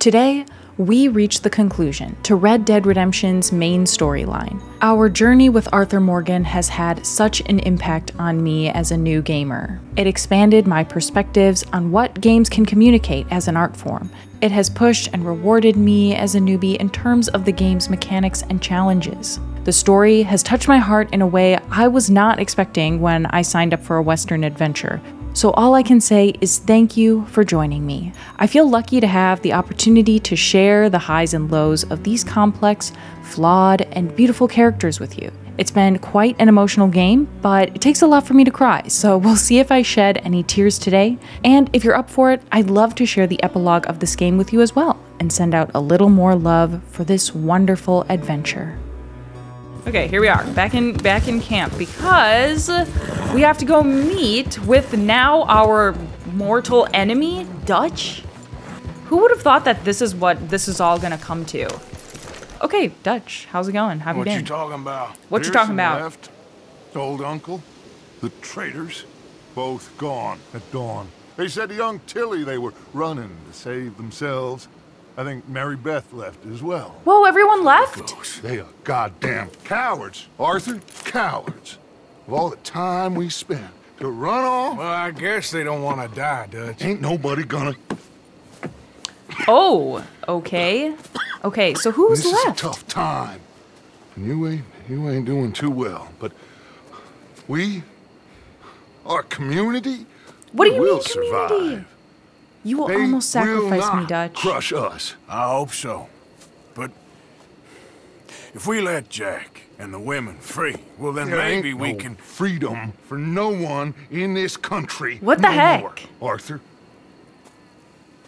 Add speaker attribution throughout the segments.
Speaker 1: Today, we reach the conclusion to Red Dead Redemption's main storyline. Our journey with Arthur Morgan has had such an impact on me as a new gamer. It expanded my perspectives on what games can communicate as an art form. It has pushed and rewarded me as a newbie in terms of the game's mechanics and challenges. The story has touched my heart in a way I was not expecting when I signed up for a Western adventure, so, all I can say is thank you for joining me. I feel lucky to have the opportunity to share the highs and lows of these complex, flawed, and beautiful characters with you. It's been quite an emotional game, but it takes a lot for me to cry, so we'll see if I shed any tears today. And if you're up for it, I'd love to share the epilogue of this game with you as well and send out a little more love for this wonderful adventure. Okay, here we are, back in back in camp because we have to go meet with now our mortal enemy, Dutch. Who would have thought that this is what this is all gonna come to? Okay, Dutch, how's it going? How have
Speaker 2: what
Speaker 1: you
Speaker 2: you talking about?
Speaker 1: What you talking about?
Speaker 2: Left. Old uncle, the traitors, both gone at dawn. They said young Tilly they were running to save themselves. I think Mary Beth left as well.
Speaker 1: Whoa, everyone left?
Speaker 2: Gosh, they are goddamn cowards, Arthur. Cowards. Of all the time we spent to run off,
Speaker 3: Well, I guess they don't want to die, Dutch.
Speaker 2: ain't nobody gonna.
Speaker 1: Oh, okay. Okay, so who's
Speaker 2: this
Speaker 1: left?
Speaker 2: is a tough time, and you ain't you ain't doing too well. But we, our community,
Speaker 1: What do
Speaker 2: we
Speaker 1: you
Speaker 2: will
Speaker 1: mean community?
Speaker 2: survive.
Speaker 1: You will
Speaker 2: They
Speaker 1: almost
Speaker 2: will
Speaker 1: sacrifice me,
Speaker 2: not
Speaker 1: Dutch.
Speaker 2: Crush us.
Speaker 3: I hope so. But if we let Jack and the women free, well, then
Speaker 2: There
Speaker 3: maybe
Speaker 2: ain't
Speaker 3: we
Speaker 2: no
Speaker 3: can.
Speaker 2: freedom for no one in this country.
Speaker 1: What the
Speaker 2: no
Speaker 1: heck?
Speaker 2: more, Arthur?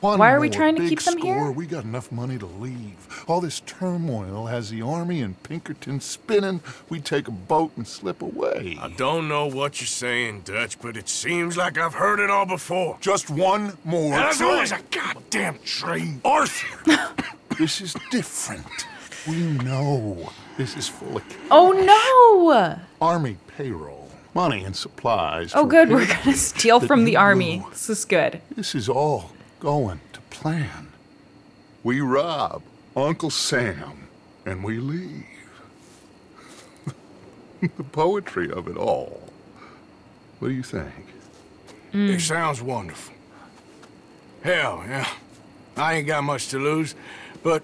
Speaker 2: One
Speaker 1: Why are we trying to keep them
Speaker 2: score,
Speaker 1: here?
Speaker 2: We got enough money to leave. All this turmoil has the army and Pinkerton spinning. We take a boat and slip away.
Speaker 3: I don't know what you're saying, Dutch, but it seems like I've heard it all before.
Speaker 2: Just one more
Speaker 3: And there's
Speaker 2: train.
Speaker 3: always a goddamn train.
Speaker 2: Arthur! this is different. We know this is full of cash.
Speaker 1: Oh no!
Speaker 2: army payroll, money and supplies.
Speaker 1: Oh good, we're gonna steal from the army.
Speaker 2: blew.
Speaker 1: This is good.
Speaker 2: This is all going to plan. We rob Uncle Sam and we leave. the poetry of it all. What do you think?
Speaker 3: It sounds wonderful. Hell, yeah. I ain't got much to lose, but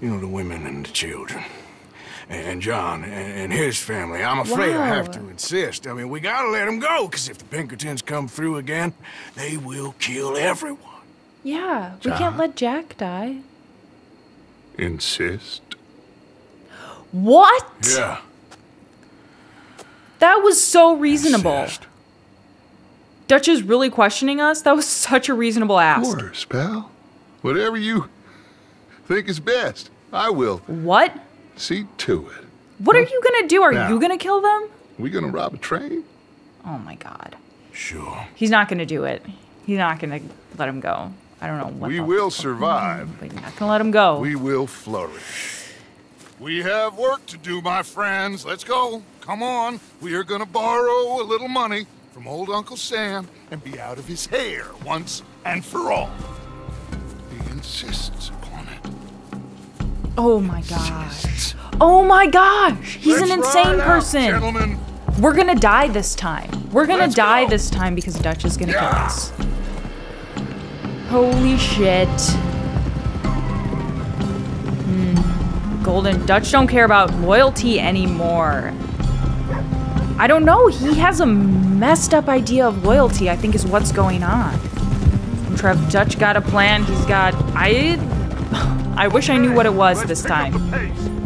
Speaker 3: you know the women and the children. And John and, and his family. I'm afraid I have to insist. I mean, we gotta let them go, because if the Pinkertons come through again, they will kill everyone.
Speaker 1: Yeah, we can't let Jack die.
Speaker 2: Insist?
Speaker 1: What?
Speaker 3: Yeah.
Speaker 1: That was so reasonable.
Speaker 3: insist.
Speaker 1: Dutch is really questioning us. That was such a reasonable
Speaker 2: Of
Speaker 1: ask.
Speaker 2: course, pal. Whatever you think is best, I will
Speaker 1: What?
Speaker 2: See to it.
Speaker 1: What are you gonna do? Are
Speaker 2: Now.
Speaker 1: you gonna kill them?
Speaker 2: We gonna rob a train?
Speaker 1: Oh my god.
Speaker 3: Sure.
Speaker 1: He's not gonna do it. He's not gonna let him go. I don't know what.
Speaker 2: We will survive.
Speaker 1: But you're not gonna let him go.
Speaker 2: We will flourish. We have work to do, my friends. Let's go. Come on. We are gonna borrow a little money from old Uncle Sam and be out of his hair once and for all. He insists.
Speaker 1: Oh my gosh. Oh my gosh. He's an
Speaker 2: Let's
Speaker 1: insane
Speaker 2: ride out,
Speaker 1: person.
Speaker 2: gentlemen.
Speaker 1: We're gonna die this time. We're gonna
Speaker 2: Let's
Speaker 1: die
Speaker 2: go.
Speaker 1: this time because Dutch is gonna kill us. Holy shit. Hmm. Golden Dutch don't care about loyalty anymore. I don't know. He has a messed up idea of loyalty, I think, is what's going on. Trev Dutch got a plan. He's got. I. I wish I knew what it was this time.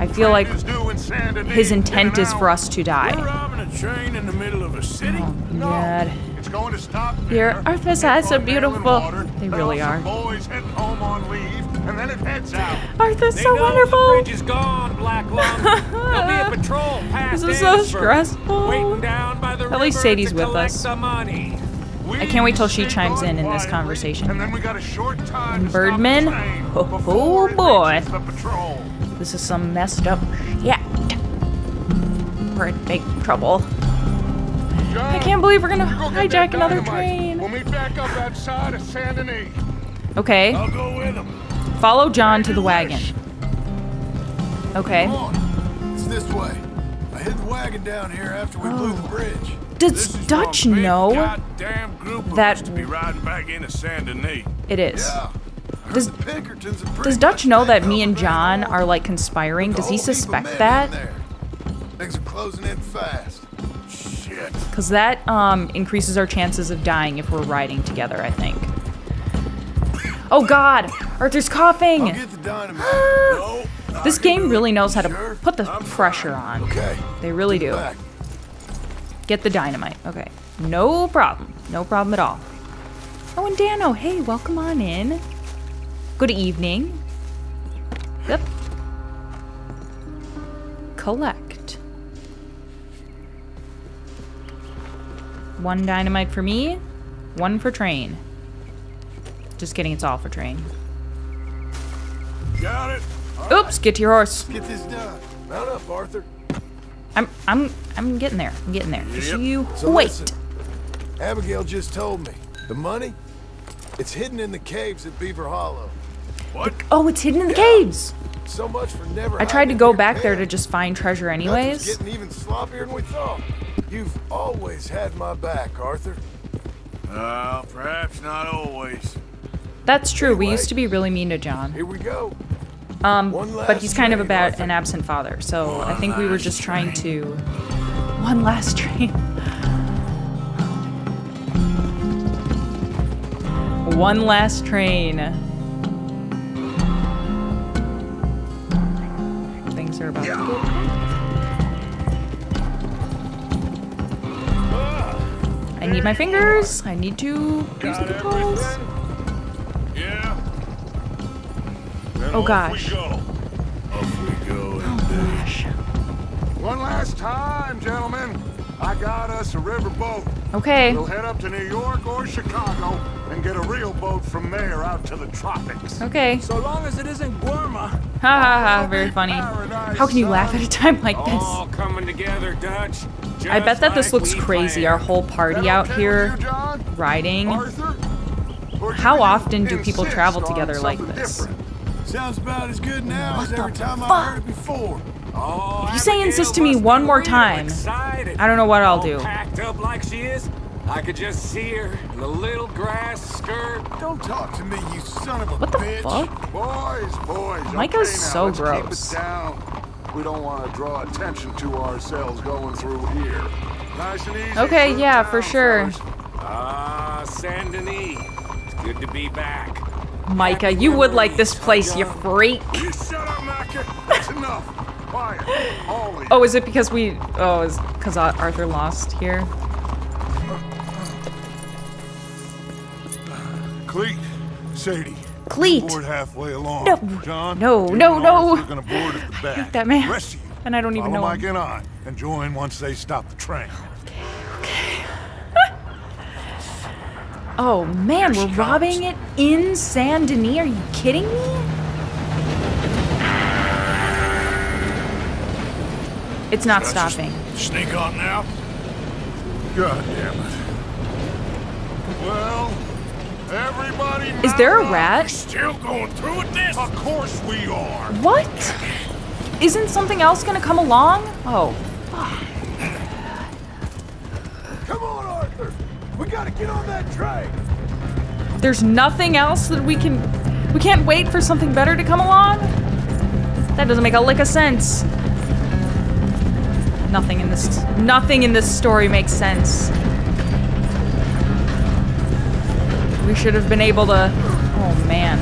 Speaker 1: I feel like
Speaker 2: Train is due in Saint Denis
Speaker 1: His intent is for us to die.
Speaker 3: robbing a train in the middle of a
Speaker 2: oh,
Speaker 1: God.
Speaker 2: It's going to stop
Speaker 1: Your. Arthur's eyes are
Speaker 2: Get on mail and
Speaker 1: beautiful. They really are.
Speaker 2: some heading home on leave, and then it heads out.
Speaker 1: Arthur's so wonderful.
Speaker 4: The bridge is gone, Black Lung. There'll be a patrol past
Speaker 1: This is so stressful.
Speaker 4: Waiting down by the
Speaker 1: At least Sadie's with us.
Speaker 4: The money.
Speaker 1: I can't wait till she chimes in in this conversation
Speaker 2: And then we got a short time to
Speaker 1: Birdman?
Speaker 2: stop the train
Speaker 1: Oh,
Speaker 2: oh
Speaker 1: boy.
Speaker 2: reaches the patrol.
Speaker 1: This is some messed up shit. We're in big trouble. I can't believe we're gonna
Speaker 2: You go
Speaker 1: hijack another train.
Speaker 2: We'll meet back up outside of Saint Denis.
Speaker 1: Okay.
Speaker 3: I'll go with him.
Speaker 1: Follow John to the wagon. Okay.
Speaker 5: Come on. It's this way. I hid the wagon down here after we blew the oh. bridge.
Speaker 1: Does Dutch know that-
Speaker 3: to be riding back into Saint Denis.
Speaker 1: it is?
Speaker 5: Yeah.
Speaker 1: Does-
Speaker 5: the Pinkertons are pretty
Speaker 1: Does Dutch know that me and John are like conspiring? Does he
Speaker 5: whole heap of
Speaker 1: suspect that?
Speaker 5: Things are closing in fast.
Speaker 3: Shit.
Speaker 1: Because that um, increases our chances of dying if we're riding together, I think. Oh god! Arthur's coughing!
Speaker 5: get the dynamite.
Speaker 3: No.
Speaker 1: This game really knows how to put the pressure on.
Speaker 5: Okay.
Speaker 1: They really do. Get the dynamite. Okay. No problem. No problem at all. Oh, and Dano, hey, welcome on in. Good evening. Yep. Collect. One dynamite for me, one for train. Just kidding, it's all for train.
Speaker 3: Got it.
Speaker 1: Oops, get to your horse.
Speaker 5: Get this done. Mount up, Arthur.
Speaker 1: I'm I'm I'm getting there. I'm getting there. Just
Speaker 3: Yep.
Speaker 1: you
Speaker 5: So
Speaker 1: wait.
Speaker 5: listen, Abigail just told me. The money? It's hidden in the caves at Beaver Hollow.
Speaker 3: What?
Speaker 1: Oh, it's hidden in the caves.
Speaker 5: So much for never
Speaker 1: I tried to go
Speaker 5: your
Speaker 1: back there to just find treasure
Speaker 5: Nothing's
Speaker 1: anyways.
Speaker 5: getting even sloppier than we thought. You've always had my back, Arthur.
Speaker 3: Uh, perhaps not always.
Speaker 1: That's true. We used to be really mean to John.
Speaker 5: Here we go.
Speaker 1: Um, but he's kind of a
Speaker 5: train,
Speaker 1: bad,
Speaker 5: Arthur.
Speaker 1: an absent father. So I think we were just trying to. One last train. One last train. Things are about to go. I need my fingers. I need to use the controls. Oh, gosh.
Speaker 3: We go. Go indeed.
Speaker 1: Oh, gosh.
Speaker 2: One last time, gentlemen. I got us a river boat.
Speaker 1: Okay.
Speaker 2: We'll head up to New York or Chicago and get a real boat from there out to the tropics.
Speaker 1: Okay.
Speaker 4: So long as it isn't Guarma.
Speaker 1: Ha ha ha. Very funny. How can you laugh at a time like this?
Speaker 4: All coming together, Dutch.
Speaker 1: I bet that this
Speaker 4: just
Speaker 1: looks crazy.
Speaker 4: planned.
Speaker 1: Our whole party out
Speaker 2: okay
Speaker 1: here
Speaker 2: you,
Speaker 1: riding.
Speaker 2: Arthur?
Speaker 1: How often do people travel together like this?
Speaker 2: different?
Speaker 5: Sounds about as good now as every time
Speaker 1: fuck?
Speaker 5: I heard it before.
Speaker 4: Oh,
Speaker 1: If you say insist to me one more time,
Speaker 4: excited.
Speaker 1: I don't know what I'll do.
Speaker 4: Packed up like she is. I could just see her in the little grass skirt.
Speaker 5: Don't talk to me, you son of a
Speaker 1: What the
Speaker 5: bitch.
Speaker 1: fuck?
Speaker 2: Boys, boys.
Speaker 1: Micah's
Speaker 2: okay
Speaker 1: so
Speaker 2: let's
Speaker 1: gross.
Speaker 2: Keep it down. We don't want to draw attention to ourselves going through here. Nice and easy.
Speaker 1: Okay, yeah, for sure.
Speaker 2: fellas.
Speaker 4: Ah, Saint Denis. It's good to be back.
Speaker 1: Micah, you would like this place, you freak.
Speaker 2: You shut up, Micah. That's enough. Quiet. All of you.
Speaker 1: Oh, is it because we? Oh, is because Arthur lost here?
Speaker 2: Cleet, Sadie.
Speaker 1: Cleet.
Speaker 2: Board halfway along.
Speaker 1: No.
Speaker 2: John.
Speaker 1: No, no, no.
Speaker 2: Gonna board at the back.
Speaker 1: hate that man.
Speaker 2: Rest of you.
Speaker 1: And I don't even
Speaker 2: follow
Speaker 1: know
Speaker 2: Mike
Speaker 1: him.
Speaker 2: and I, and join once they stop the train.
Speaker 1: Oh man, we're robbing it in Saint Denis. Are you kidding me? It's not stopping.
Speaker 3: Sneak on now.
Speaker 2: God damn it. Well, everybody.
Speaker 1: Is there a
Speaker 2: mount up.
Speaker 1: rat?
Speaker 3: Still going through with this.
Speaker 2: Of course we are.
Speaker 1: What? Isn't something else gonna come along? Oh,
Speaker 5: Come on, Arthur. We gotta get on that train.
Speaker 1: there's nothing else that we can. We can't wait for something better to come along? That doesn't make a lick of sense. Nothing in this. Nothing in this story makes sense. We should have been able to. Oh man,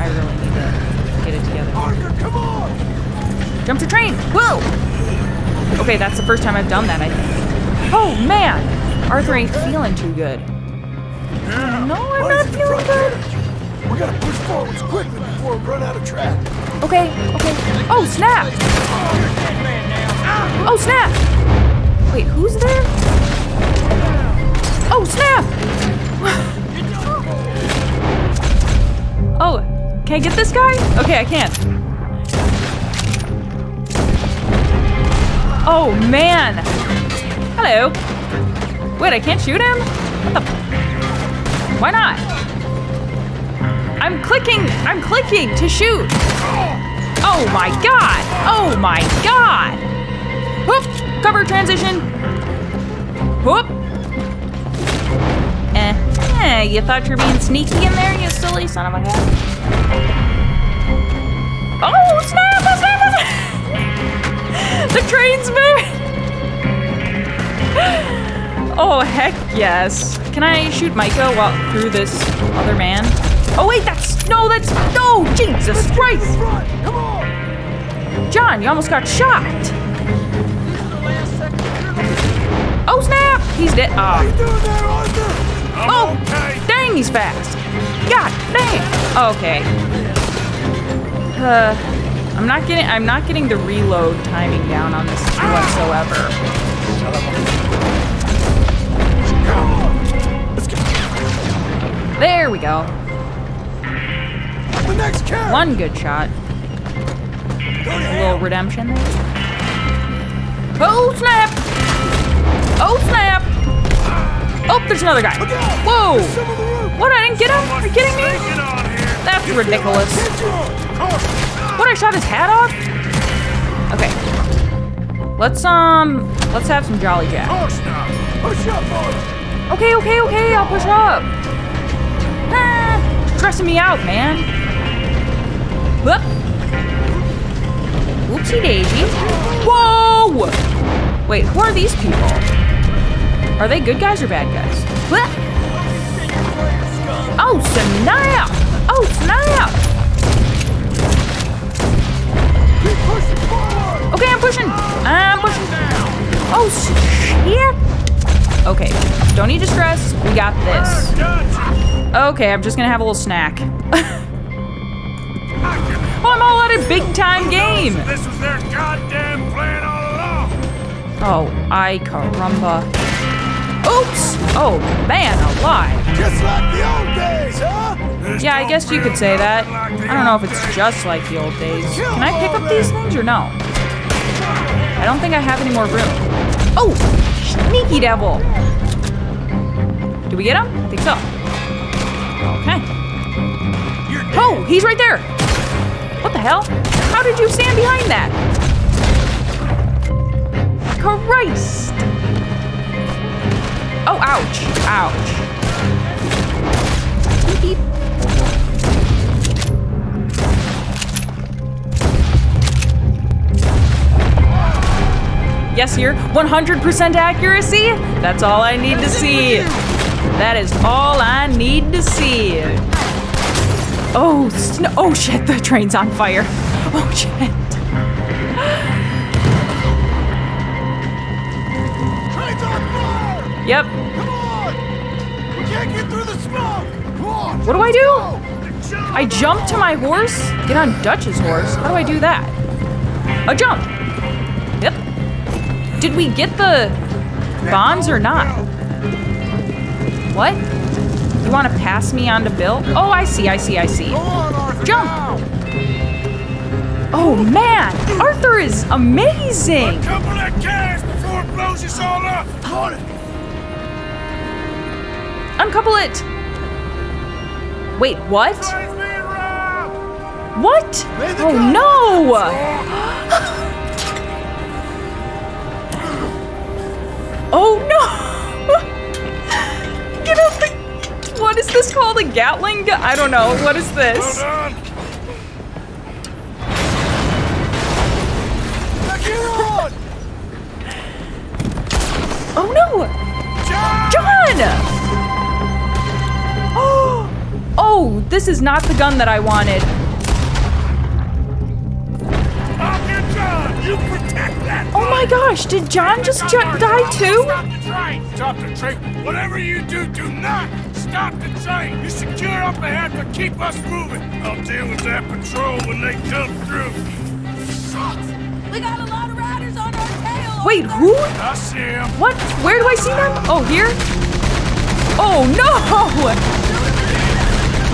Speaker 1: I really need to get it together.
Speaker 5: Arthur, come on.
Speaker 1: Jump to train! Whoa! Okay, that's the first time I've done that, I think. Oh man! Arthur ain't feeling too good. No, I'm not
Speaker 5: Right to the
Speaker 1: feeling good.
Speaker 5: We gotta push forwards quickly before we run out of track.
Speaker 1: Okay, okay. Oh, snap! Oh, snap! Wait, who's there? Oh, snap! Oh, can I get this guy? Okay, I can't. Oh, man! Hello. Wait, I can't shoot him? What the? Why not? I'm clicking. I'm clicking to shoot. Oh my god. Oh my god. Whoop. Cover transition. Whoop. Eh. Eh, you thought you were being sneaky in there, you silly son of a gun. Oh, snap! Oh, snap! Oh, snap! the train's moving! Oh, heck yes. Can I shoot Micah while through this other man? Oh, wait, that's... No, that's... No! Jesus Christ!
Speaker 5: Come on!
Speaker 1: John, you almost got shot! Oh, snap! He's dead. Oh, oh dang, he's fast. God dang. Okay. Uh, I'm not getting. I'm not getting the reload timing down on this whatsoever. There we go.
Speaker 5: The next!
Speaker 1: One good shot.
Speaker 5: Go
Speaker 1: A little redemption there. Oh snap! Oh snap! Oh, there's another guy. Whoa!
Speaker 5: There's some on the roof!
Speaker 1: What? I didn't get him? Are you kidding me? That's ridiculous. What? I shot his hat off? Okay. Let's um. Let's have some Jolly Jack.
Speaker 3: Horse now.
Speaker 5: Push up!
Speaker 1: Okay, okay, okay. I'll push up. Stressing me out, man. Whoop. Whoopsie daisy. Whoa! Wait, who are these people? Are they good guys or bad guys? Whoop. Oh, snap! Oh, snap! Okay, I'm pushing. I'm pushing. Oh, shit. Okay, don't need to stress. We got this. Okay, I'm just gonna have a little snack. oh, I'm all out of big time game.
Speaker 3: This was their goddamn plan all along.
Speaker 1: Oh, I caramba. Oops. Oh, man, alive.
Speaker 5: Just like the old days, huh?
Speaker 1: Yeah, I guess you could say that. I don't know if it's just like the old days. Can I pick up these things or no? I don't think I have any more room. Oh, sneaky devil. Do we get him? I think so. Okay. Oh, he's right there. What the hell? How did you stand behind that? Christ. Oh, ouch. Ouch. Beep, beep. Yes, here. 100% accuracy? That's all I need to see. That is all I need to see. Oh, oh shit, the train's on fire. Oh shit.
Speaker 5: Train's on fire!
Speaker 1: Yep.
Speaker 5: Come on! We can't get through the smoke! Come on!
Speaker 1: What do I do? I jump to my horse? Get on Dutch's horse? How do I do that? A jump. Yep. Did we get the bonds or not? What? You want to pass me on to Bill? Oh, I see, I see, I see. Jump! Oh man, Arthur is amazing.
Speaker 3: Couple that cash before it blows us all up.
Speaker 5: On it!
Speaker 1: Uncouple it. Wait, what?
Speaker 3: Train's being robbed.
Speaker 1: What? Oh,
Speaker 5: oh
Speaker 1: no! Oh no! Get out the. What is this called? A Gatling? gun? I don't know. What is
Speaker 3: Well
Speaker 1: this?
Speaker 3: done.
Speaker 5: Now get on!
Speaker 1: Oh no! John! Oh, this is not the gun that I wanted. My gosh, did John just ju- die too?
Speaker 3: Stop the train. Stop the train. Whatever you do, do not stop the train. You secure up ahead, but keep us moving. I'll deal with that patrol when they come through.
Speaker 6: We got a lot of riders on our tail.
Speaker 1: Wait, who?
Speaker 3: I see 'em.
Speaker 1: What? Where do I see them? Oh, here? Oh no!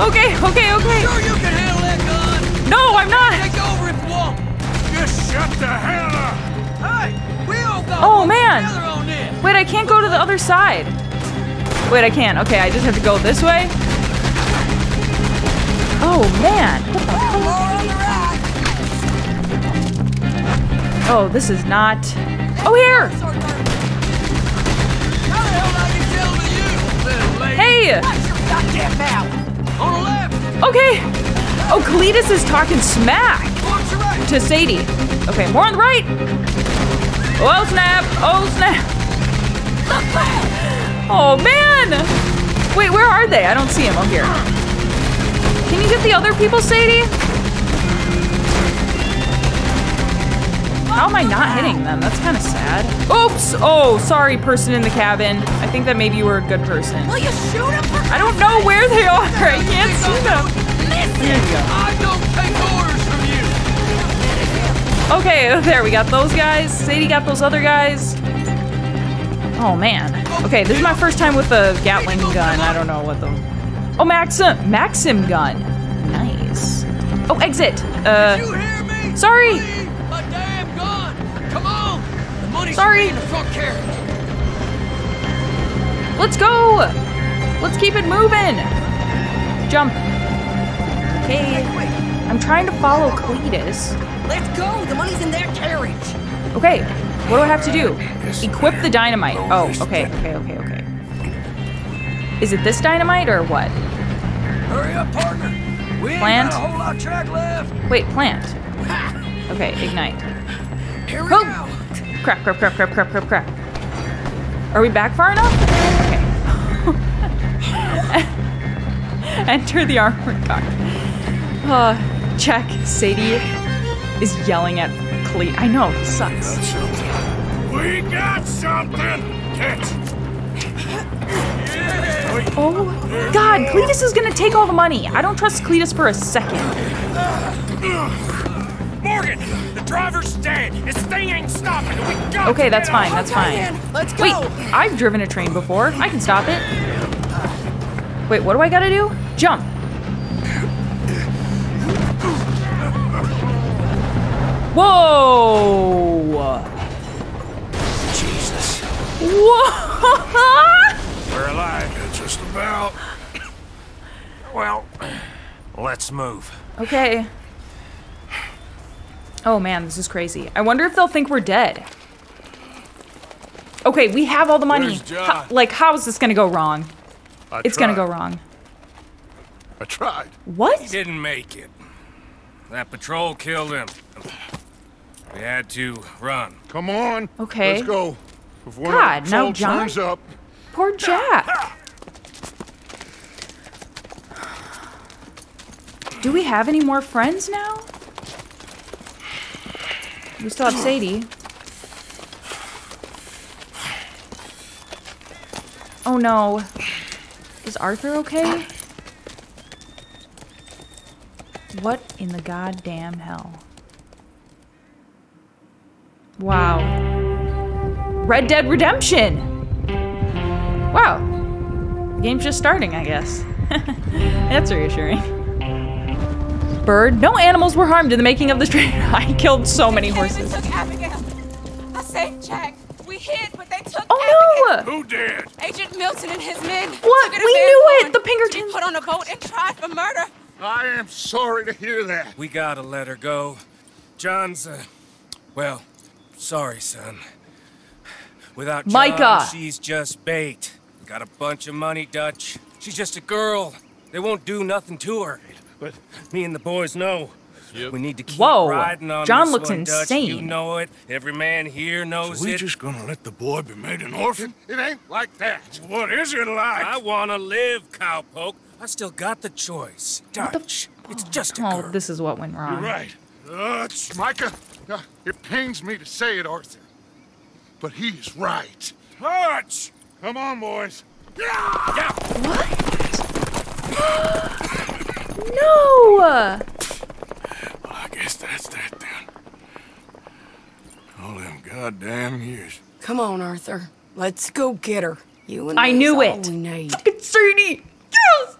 Speaker 1: Okay, okay, okay.
Speaker 6: Sure you can handle that gun.
Speaker 1: No, I'm not.
Speaker 6: Take over if you want.
Speaker 3: Just shut the hell up.
Speaker 1: Oh, man. Wait, I can't go to the other side. Wait, I can. Okay, I just have to go this way. Oh man. Oh, this is not. Oh here. Hey. Okay. Oh, Cletus is talking smack to Sadie. Okay, more on the right. Oh snap! Oh snap! Oh man! Wait, where are they? I don't see them. Oh here. Can you get the other people, Sadie? How am I not hitting them? That's kind of sad. Oops! Oh, sorry, person in the cabin. I think that maybe you were a good person.
Speaker 7: Will you shoot him
Speaker 1: I don't know where they are. I can't see them.
Speaker 7: Listen!
Speaker 8: I don't
Speaker 1: Okay, there we got those guys. Sadie got those other guys. Oh man. Okay, this is my first time with a Gatling gun. I don't know what the. Oh, Maxim, Maxim gun. Nice. Oh, exit. Uh,
Speaker 8: You hear me?
Speaker 1: sorry.
Speaker 8: Leave my damn gun! Come on! The money
Speaker 1: Sorry.
Speaker 8: in the front carriage.
Speaker 1: Let's go. Let's keep it moving. Jump. Okay. I'm trying to follow Cletus.
Speaker 7: Let's go! The money's in their carriage!
Speaker 1: Okay. What do I have to do? Equip the dynamite. Oh, okay, okay, okay, okay. Is it this dynamite or what?
Speaker 8: Hurry up, partner! We ain't
Speaker 1: Plant.
Speaker 8: got a whole lot of track left.
Speaker 1: Wait, plant. Okay, ignite.
Speaker 8: Here we
Speaker 1: Oh.
Speaker 8: go!
Speaker 1: Crap, crap, crap, crap, crap, crap, crap. Are we back far enough? Okay. Enter the armored car. Uh, check. Sadie is yelling at Clee. I know, it sucks.
Speaker 9: We got something! Catch!
Speaker 1: Oh, God, Cletus is gonna take all the money. I don't trust Cletus for a second.
Speaker 9: Morgan! The driver's dead! This thing ain't stopping! We got
Speaker 1: Okay, that's fine, that's fine.
Speaker 7: Let's go!
Speaker 1: Wait, I've driven a train before. I can stop it. Wait, what do I gotta do? Jump. Whoa!
Speaker 9: Jesus.
Speaker 1: Whoa!
Speaker 9: We're alive. Just about. Well, let's move.
Speaker 1: Okay. Oh man, this is crazy. I wonder if they'll think we're dead. Okay, we have all the money. How- like, how is this gonna go wrong?
Speaker 10: I
Speaker 1: It's gonna go wrong.
Speaker 10: I tried.
Speaker 1: What?
Speaker 9: He didn't make it. That patrol killed him. We had to run.
Speaker 10: Come on.
Speaker 1: Okay.
Speaker 10: Let's go. Before
Speaker 1: God,
Speaker 10: the
Speaker 1: now John-
Speaker 10: turns up.
Speaker 1: Poor Jack. Do we have any more friends now? We still have Sadie. Oh no. Is Arthur okay? What in the goddamn hell? Wow. Red Dead Redemption! Wow. The game's just starting, I guess. That's reassuring. Bird. No animals were harmed in the making of this train. I killed so many horses.
Speaker 7: They took Abigail. I saved Jack. We hid, but they took
Speaker 1: Oh no!
Speaker 9: Who did?
Speaker 7: Agent Milton and his men.
Speaker 1: What?
Speaker 7: took her to
Speaker 1: We knew it! The
Speaker 7: to be
Speaker 1: Pinkertons.
Speaker 7: Put on a boat and tried for murder.
Speaker 10: I am sorry to hear that.
Speaker 9: We gotta let her go. John's, uh, well, sorry, son. Without John,
Speaker 1: Micah.
Speaker 9: she's just bait. We got a bunch of money, Dutch. She's just a girl. They won't do nothing to her.
Speaker 10: But
Speaker 9: Me and the boys know. We need to keep
Speaker 1: Whoa,
Speaker 9: riding on
Speaker 1: John
Speaker 9: this
Speaker 1: looks
Speaker 9: one, Dutch. You
Speaker 1: insane.
Speaker 9: know it. Every man here knows
Speaker 3: we
Speaker 9: it.
Speaker 3: just gonna let the boy be made an orphan?
Speaker 10: it ain't like that.
Speaker 3: What is it like?
Speaker 9: I wanna live, cowpoke. I still got the choice. Dutch, it's just a
Speaker 1: Oh, this is what went wrong.
Speaker 10: You're right. Dutch. Micah, uh, it pains me to say it, Arthur. But he's right.
Speaker 3: Hutch!
Speaker 10: Come on, boys.
Speaker 1: No!
Speaker 3: Well, I guess that's that then. All them goddamn years.
Speaker 11: Come on, Arthur. Let's go get her. You and
Speaker 1: I
Speaker 11: me's
Speaker 1: knew
Speaker 11: all
Speaker 1: it.
Speaker 11: We need.
Speaker 1: Fucking Sadie! Yes!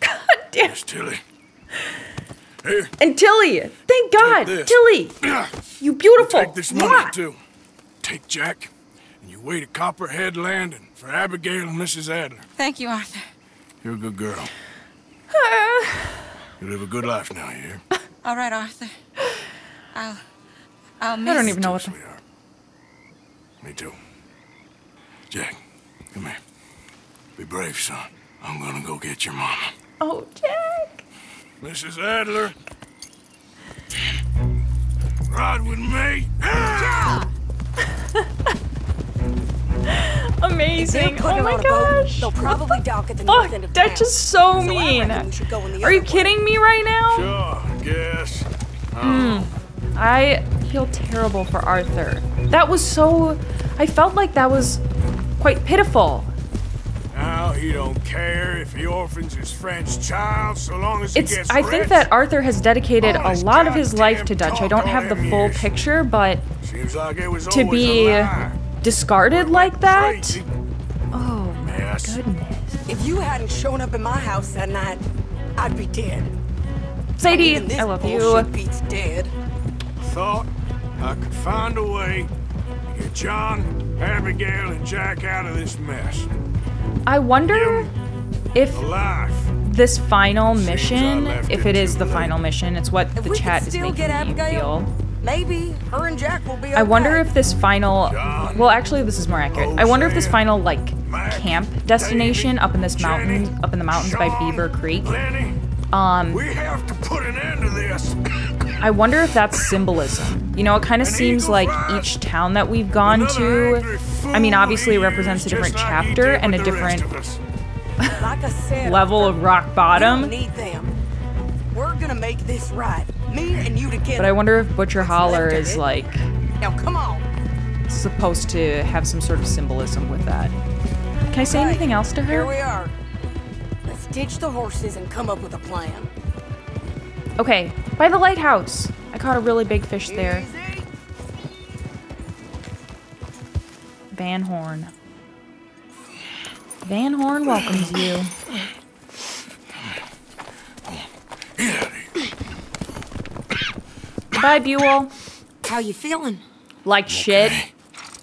Speaker 1: God damn.
Speaker 3: Yes, Tilly. Here,
Speaker 1: And Tilly! Thank God! Tilly! You beautiful!
Speaker 3: take this money
Speaker 1: Mwah!
Speaker 3: too. Take Jack, and you wait at Copperhead Landing for Abigail and Mrs. Adler.
Speaker 7: Thank you, Arthur.
Speaker 3: You're a good girl. You live a good life now, you hear?
Speaker 7: All right, Arthur. I'll. I'll miss
Speaker 1: I don't even know what.
Speaker 3: Too, sweetheart. Me too. Jack, come here. Be brave, son. I'm gonna go get your mama.
Speaker 1: Oh, Jack.
Speaker 3: Mrs. Adler. Ride with me.
Speaker 1: Amazing.
Speaker 7: They'll
Speaker 1: Oh my
Speaker 7: on a boat.
Speaker 1: gosh.
Speaker 7: They'll probably dock at the north end
Speaker 1: Fuck,
Speaker 7: of
Speaker 1: that's
Speaker 7: town.
Speaker 1: just so
Speaker 7: So
Speaker 1: mean.
Speaker 7: reckon go in the
Speaker 1: Are you
Speaker 7: way.
Speaker 1: kidding me right now?
Speaker 3: Sure, I guess. Uh-huh. Hmm.
Speaker 1: I feel terrible for Arthur. That was so. I felt like that was quite pitiful.
Speaker 3: Now he don't care if he orphans his friend's child so long as he
Speaker 1: It's.
Speaker 3: gets
Speaker 1: I think that Arthur has dedicated
Speaker 3: All
Speaker 1: a
Speaker 3: his
Speaker 1: lot of his life to Dutch. I don't have the full
Speaker 3: years.
Speaker 1: picture, but
Speaker 3: Seems like it was
Speaker 1: to be discarded like that.
Speaker 3: Crazy
Speaker 1: Oh my
Speaker 3: mess.
Speaker 1: goodness.
Speaker 7: If you hadn't shown up in my house that night, I'd be dead.
Speaker 1: Sadie,
Speaker 7: Even this
Speaker 1: I love
Speaker 7: bullshit
Speaker 1: you.
Speaker 7: beats dead.
Speaker 3: Thought I could find a way to get John, Abigail, and Jack out of this mess.
Speaker 1: I wonder if this final mission,
Speaker 3: left
Speaker 1: if
Speaker 3: it
Speaker 1: it is the final mission, it's what the chat is making
Speaker 7: get
Speaker 1: me feel.
Speaker 7: maybe her and Jack will be okay.
Speaker 1: I wonder if this final.
Speaker 3: John,
Speaker 1: Well, actually, this is more accurate. I wonder if this final like
Speaker 3: Mac,
Speaker 1: camp destination
Speaker 3: Davey,
Speaker 1: up in this mountain, up in the mountains by Beaver Creek.
Speaker 3: Lenny,
Speaker 1: Um,
Speaker 3: we have to put an end to this.
Speaker 1: I wonder if that's symbolism. You know, it kind of seems like each town that we've gone to, I mean, obviously, it represents a different
Speaker 3: just like he
Speaker 1: chapter and a
Speaker 3: with the rest
Speaker 1: different
Speaker 3: of us.
Speaker 7: like I said,
Speaker 1: level of rock bottom.
Speaker 7: We're gonna make this right. Me and you together.
Speaker 1: But I wonder if Butcher Holler is like
Speaker 7: Now come on.
Speaker 1: supposed to have some sort of symbolism with that. Can I say
Speaker 7: Right,
Speaker 1: anything else to her?
Speaker 7: Here
Speaker 1: her?
Speaker 7: we are. Let's ditch the horses and come up with a plan.
Speaker 1: Okay, by the lighthouse. I caught a really big fish there.
Speaker 7: Easy.
Speaker 1: Van Horn. Van Horn welcomes you. Bye, Buell.
Speaker 7: How you feeling?
Speaker 1: Like shit.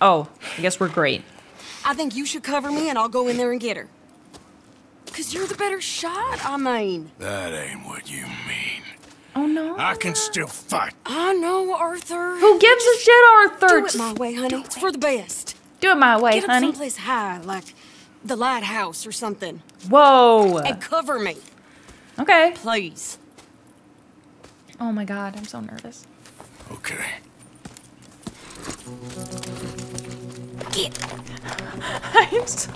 Speaker 1: Oh, I guess we're great.
Speaker 7: I think you should cover me and I'll go in there and get her. Cause you're the better shot, I mean.
Speaker 3: That ain't what you mean.
Speaker 1: Oh no.
Speaker 3: I can still fight.
Speaker 7: I know, Arthur.
Speaker 1: Who gives a shit, Arthur?
Speaker 7: Do it my way, honey. It's for the best.
Speaker 1: do it my way,
Speaker 7: Get up
Speaker 1: honey.
Speaker 7: someplace high, like the lighthouse or something.
Speaker 1: Whoa.
Speaker 7: And cover me,
Speaker 1: Okay.
Speaker 7: please.
Speaker 1: Oh my god, I'm so nervous.
Speaker 3: Okay.
Speaker 7: Get.
Speaker 1: I'm so...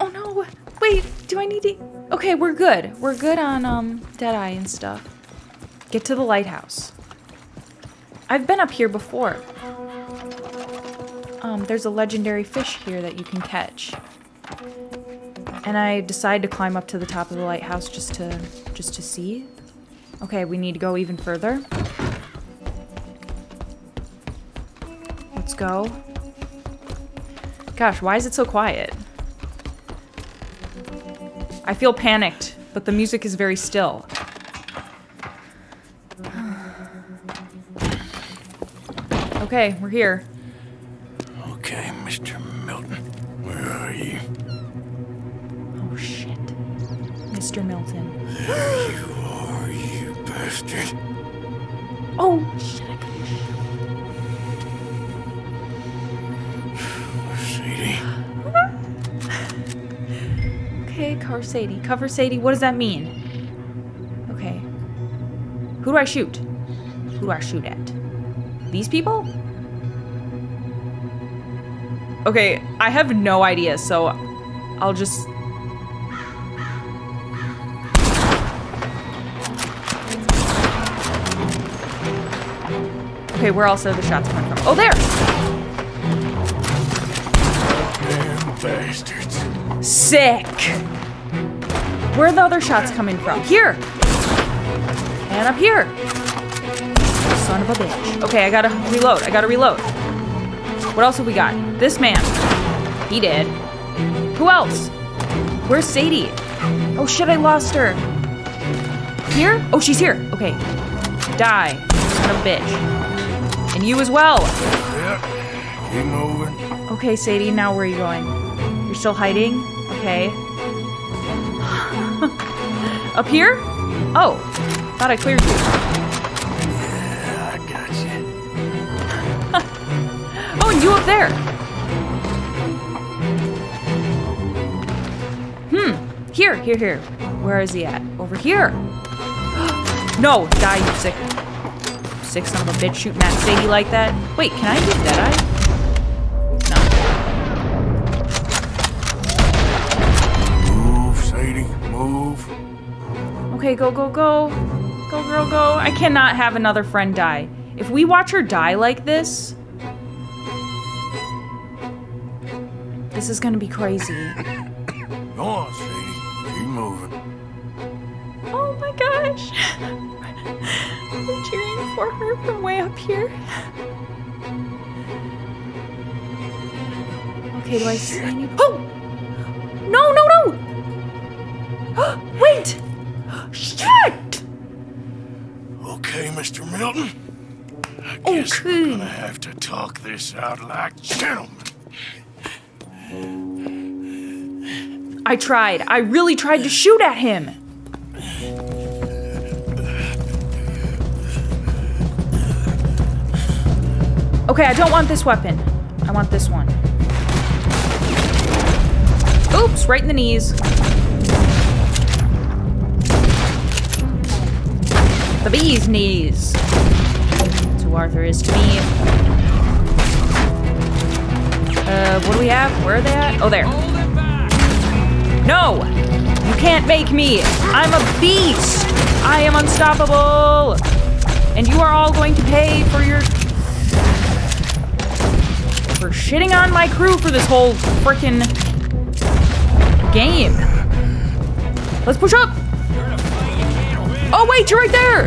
Speaker 1: Oh no. Wait, do I need to... Okay, we're good. We're good on um Deadeye and stuff. Get to the lighthouse. I've been up here before. Um, there's a legendary fish here that you can catch. And I decide to climb up to the top of the lighthouse just to just to see. Okay, we need to go even further. Let's go. Gosh, why is it so quiet? I feel panicked, but the music is very still. Okay, we're here.
Speaker 3: Okay, Mr. Milton. Where are you?
Speaker 1: Oh shit. Mr. Milton.
Speaker 3: There you are, you bastard.
Speaker 1: Oh shit, cover Sadie. Cover Sadie. What does that mean? Okay. Who do I shoot? Who do I shoot at? These people? Okay, I have no idea, so I'll just. Okay, where else are the shots coming from? Oh, there!
Speaker 3: Damn bastards.
Speaker 1: Sick. Where are the other shots coming from? Here. And up here. Son of a bitch. Okay, I gotta reload. I gotta reload. What else have we got? This man. He did. Who else? Where's Sadie? Oh shit, I lost her. Here? Oh, she's here. Okay. Die. Son of a bitch. And you as well.
Speaker 3: Yep. Moving.
Speaker 1: Okay, Sadie, now where are you going? You're still hiding? Okay. Up here? Oh, thought I cleared you.
Speaker 3: Yeah, I got you.
Speaker 1: Oh, and you up there. Hmm. Here, here, here. Where is he at? Over here. no, die, you sick. Sick son of a bitch shooting at Sadie like that. Wait, can I use Deadeye? Okay, go, go, go. Go, girl, go. I cannot have another friend die. If we watch her die like this, this is gonna be crazy.
Speaker 3: Go on, Sadie. Keep moving.
Speaker 1: Oh my gosh. We're cheering for her from way up here. Okay, do I see any? Oh! No, no, no! Wait! Shit!
Speaker 3: Okay, Mr. Milton. I guess we're gonna have to talk this out like gentlemen.
Speaker 1: I tried. I really tried to shoot at him. Okay, I don't want this weapon. I want this one. Oops, right in the knees. The bee's knees. Who Arthur is to me. Uh, what do we have? Where are they at? Oh, there. No! You can't make me! I'm a beast! I am unstoppable! And you are all going to pay for your. for shitting on my crew for this whole frickin' game. Let's push up! Oh, wait, you're right there!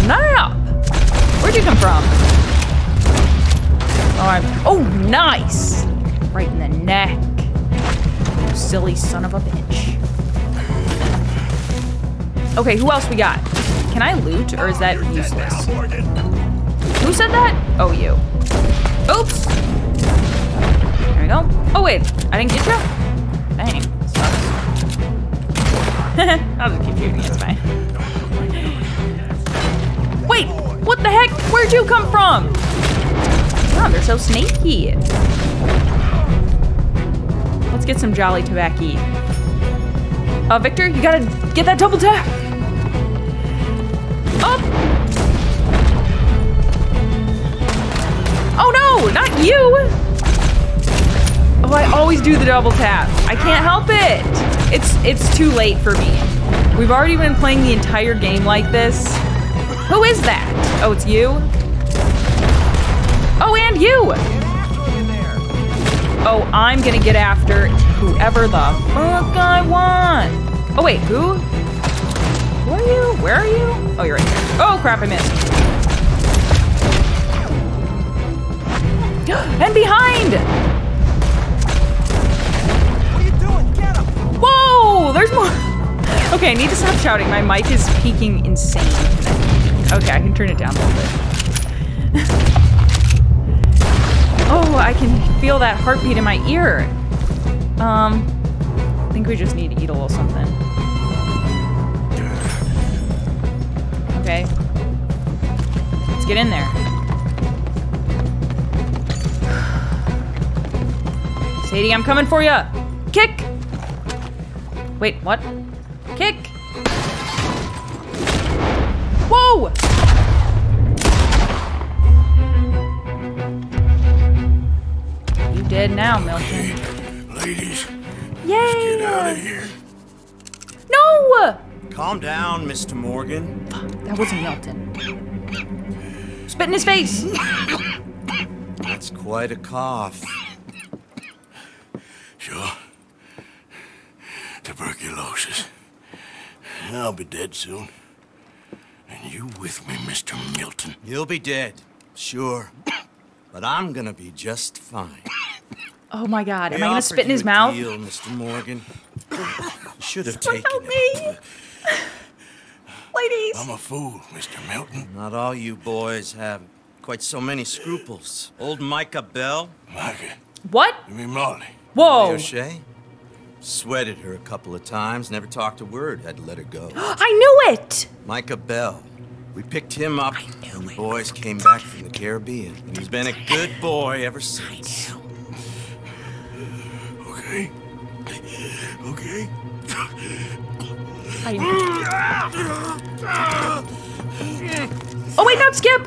Speaker 1: Snap! Where'd you come from? Oh, I'm. Oh, nice! Right in the neck. You silly son of a bitch. Okay, who else we got? Can I loot or is that useless? Who said that? Oh, you. Oops. There we go. Oh, wait. I didn't get you? Dang. Sucks. I'll just keep shooting. It's fine. Wait. What the heck? Where'd you come from? Wow, they're so snaky. Let's get some jolly tobacco. Uh, Victor, you gotta get that double tap. Up. Oh no, not you. Oh, I always do the double tap. I can't help it. It's it's too late for me. We've already been playing the entire game like this. Who is that? Oh, it's you. Oh, and you. Oh, I'm gonna get after whoever the fuck I want. Oh wait, who? Who are you? Where are you? Oh, you're right there. Oh crap, I missed. and behind!
Speaker 12: What are you doing? Get him!
Speaker 1: Whoa! There's more. Okay, I need to stop shouting. My mic is peaking insane. Okay, I can turn it down a little bit. oh, I can feel that heartbeat in my ear. Um, I think we just need to eat a little something. Okay. Let's get in there. Sadie, I'm coming for you. Kick. Wait, what?
Speaker 12: Down, Mr. Morgan.
Speaker 1: That wasn't Milton. Spit in his face.
Speaker 12: That's quite a cough.
Speaker 3: Sure. Tuberculosis. I'll be dead soon. And you with me, Mr. Milton.
Speaker 12: You'll be dead, sure. But I'm gonna be just fine.
Speaker 1: Oh my god, am
Speaker 12: We
Speaker 1: I gonna spit in his
Speaker 12: a
Speaker 1: mouth?
Speaker 12: Deal, Mr. Morgan. You should have
Speaker 1: Someone
Speaker 12: taken
Speaker 1: help
Speaker 12: it.
Speaker 1: me! Ladies!
Speaker 3: I'm a fool, Mr. Milton.
Speaker 12: Not all you boys have quite so many scruples. Old Micah Bell,
Speaker 3: Micah,
Speaker 1: What?
Speaker 3: you mean Molly?
Speaker 1: Whoa!
Speaker 12: O'Shea, Sweated her a couple of times, never talked a word, had to let her go.
Speaker 1: I knew it!
Speaker 12: Micah Bell. We picked him up when the boys came back from the Caribbean, and he's been a good boy ever since.
Speaker 3: Okay. Okay.
Speaker 1: I... Oh wait, not Skip!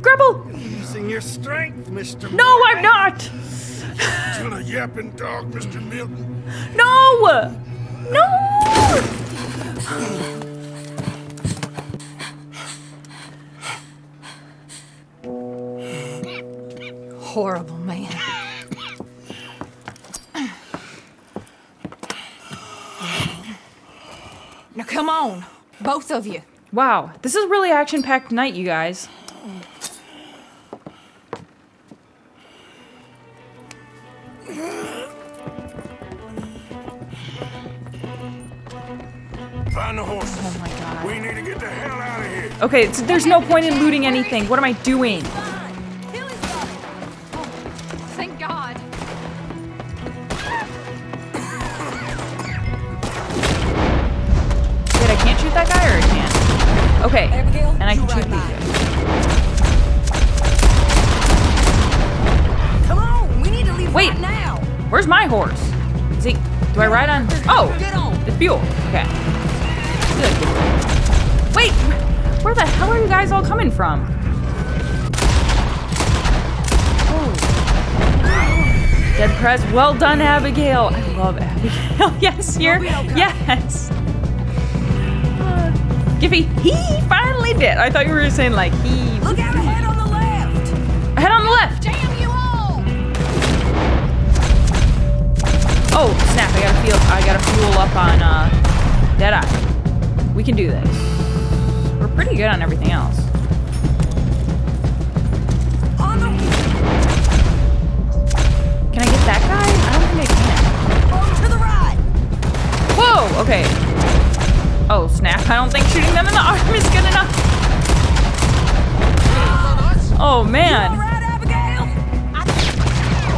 Speaker 1: Grapple!
Speaker 3: Using your strength, Mr.
Speaker 1: No, I'm not!
Speaker 3: Still a yapping dog, Mr. Milton.
Speaker 1: No! No!
Speaker 6: Horrible come on, both of you.
Speaker 1: Wow, this is really action-packed night, you guys.
Speaker 3: Find the horses.
Speaker 1: Oh my god.
Speaker 3: We need to get the hell out of here.
Speaker 1: Okay, so there's no point in looting anything. What am I doing? Okay,
Speaker 7: Abigail,
Speaker 1: and I can shoot
Speaker 7: ride
Speaker 1: these
Speaker 7: by. Come on, we need to leave
Speaker 1: Wait.
Speaker 7: right now.
Speaker 1: Where's my horse? Is he? Do I ride on? Oh,
Speaker 7: Get on.
Speaker 1: it's Buell. Okay. Good. Wait, where the hell are you guys all coming from? Oh. Dead press. Well done, Abigail. I love Abigail. yes, here. Yes. Giffy, he finally did. I thought you were saying like he.
Speaker 7: Look out ahead on the left.
Speaker 1: Head on the left.
Speaker 6: Damn you all!
Speaker 1: Oh, snap, I gotta feel I gotta fuel up on uh Deadeye. We can do this. We're pretty good on everything else.
Speaker 7: On the
Speaker 1: Can I get that guy? I don't think I can.
Speaker 7: over to the right.
Speaker 1: Whoa, okay. Oh, snap. I don't think shooting them in the arm is good enough. Oh man.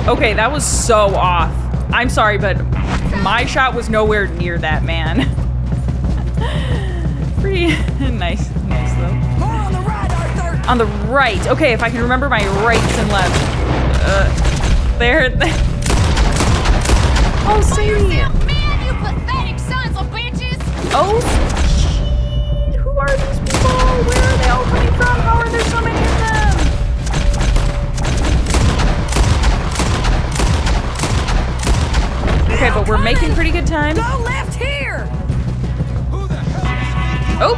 Speaker 1: Okay, that was so off. I'm sorry, but my shot was nowhere near that man. Pretty nice, nice though.
Speaker 7: On the right, Arthur.
Speaker 1: On the right. Okay, if I can remember my rights and left. Uh, there. there. Oh, Sadie.
Speaker 6: Man, you pathetic sons of bitches!
Speaker 1: Oh,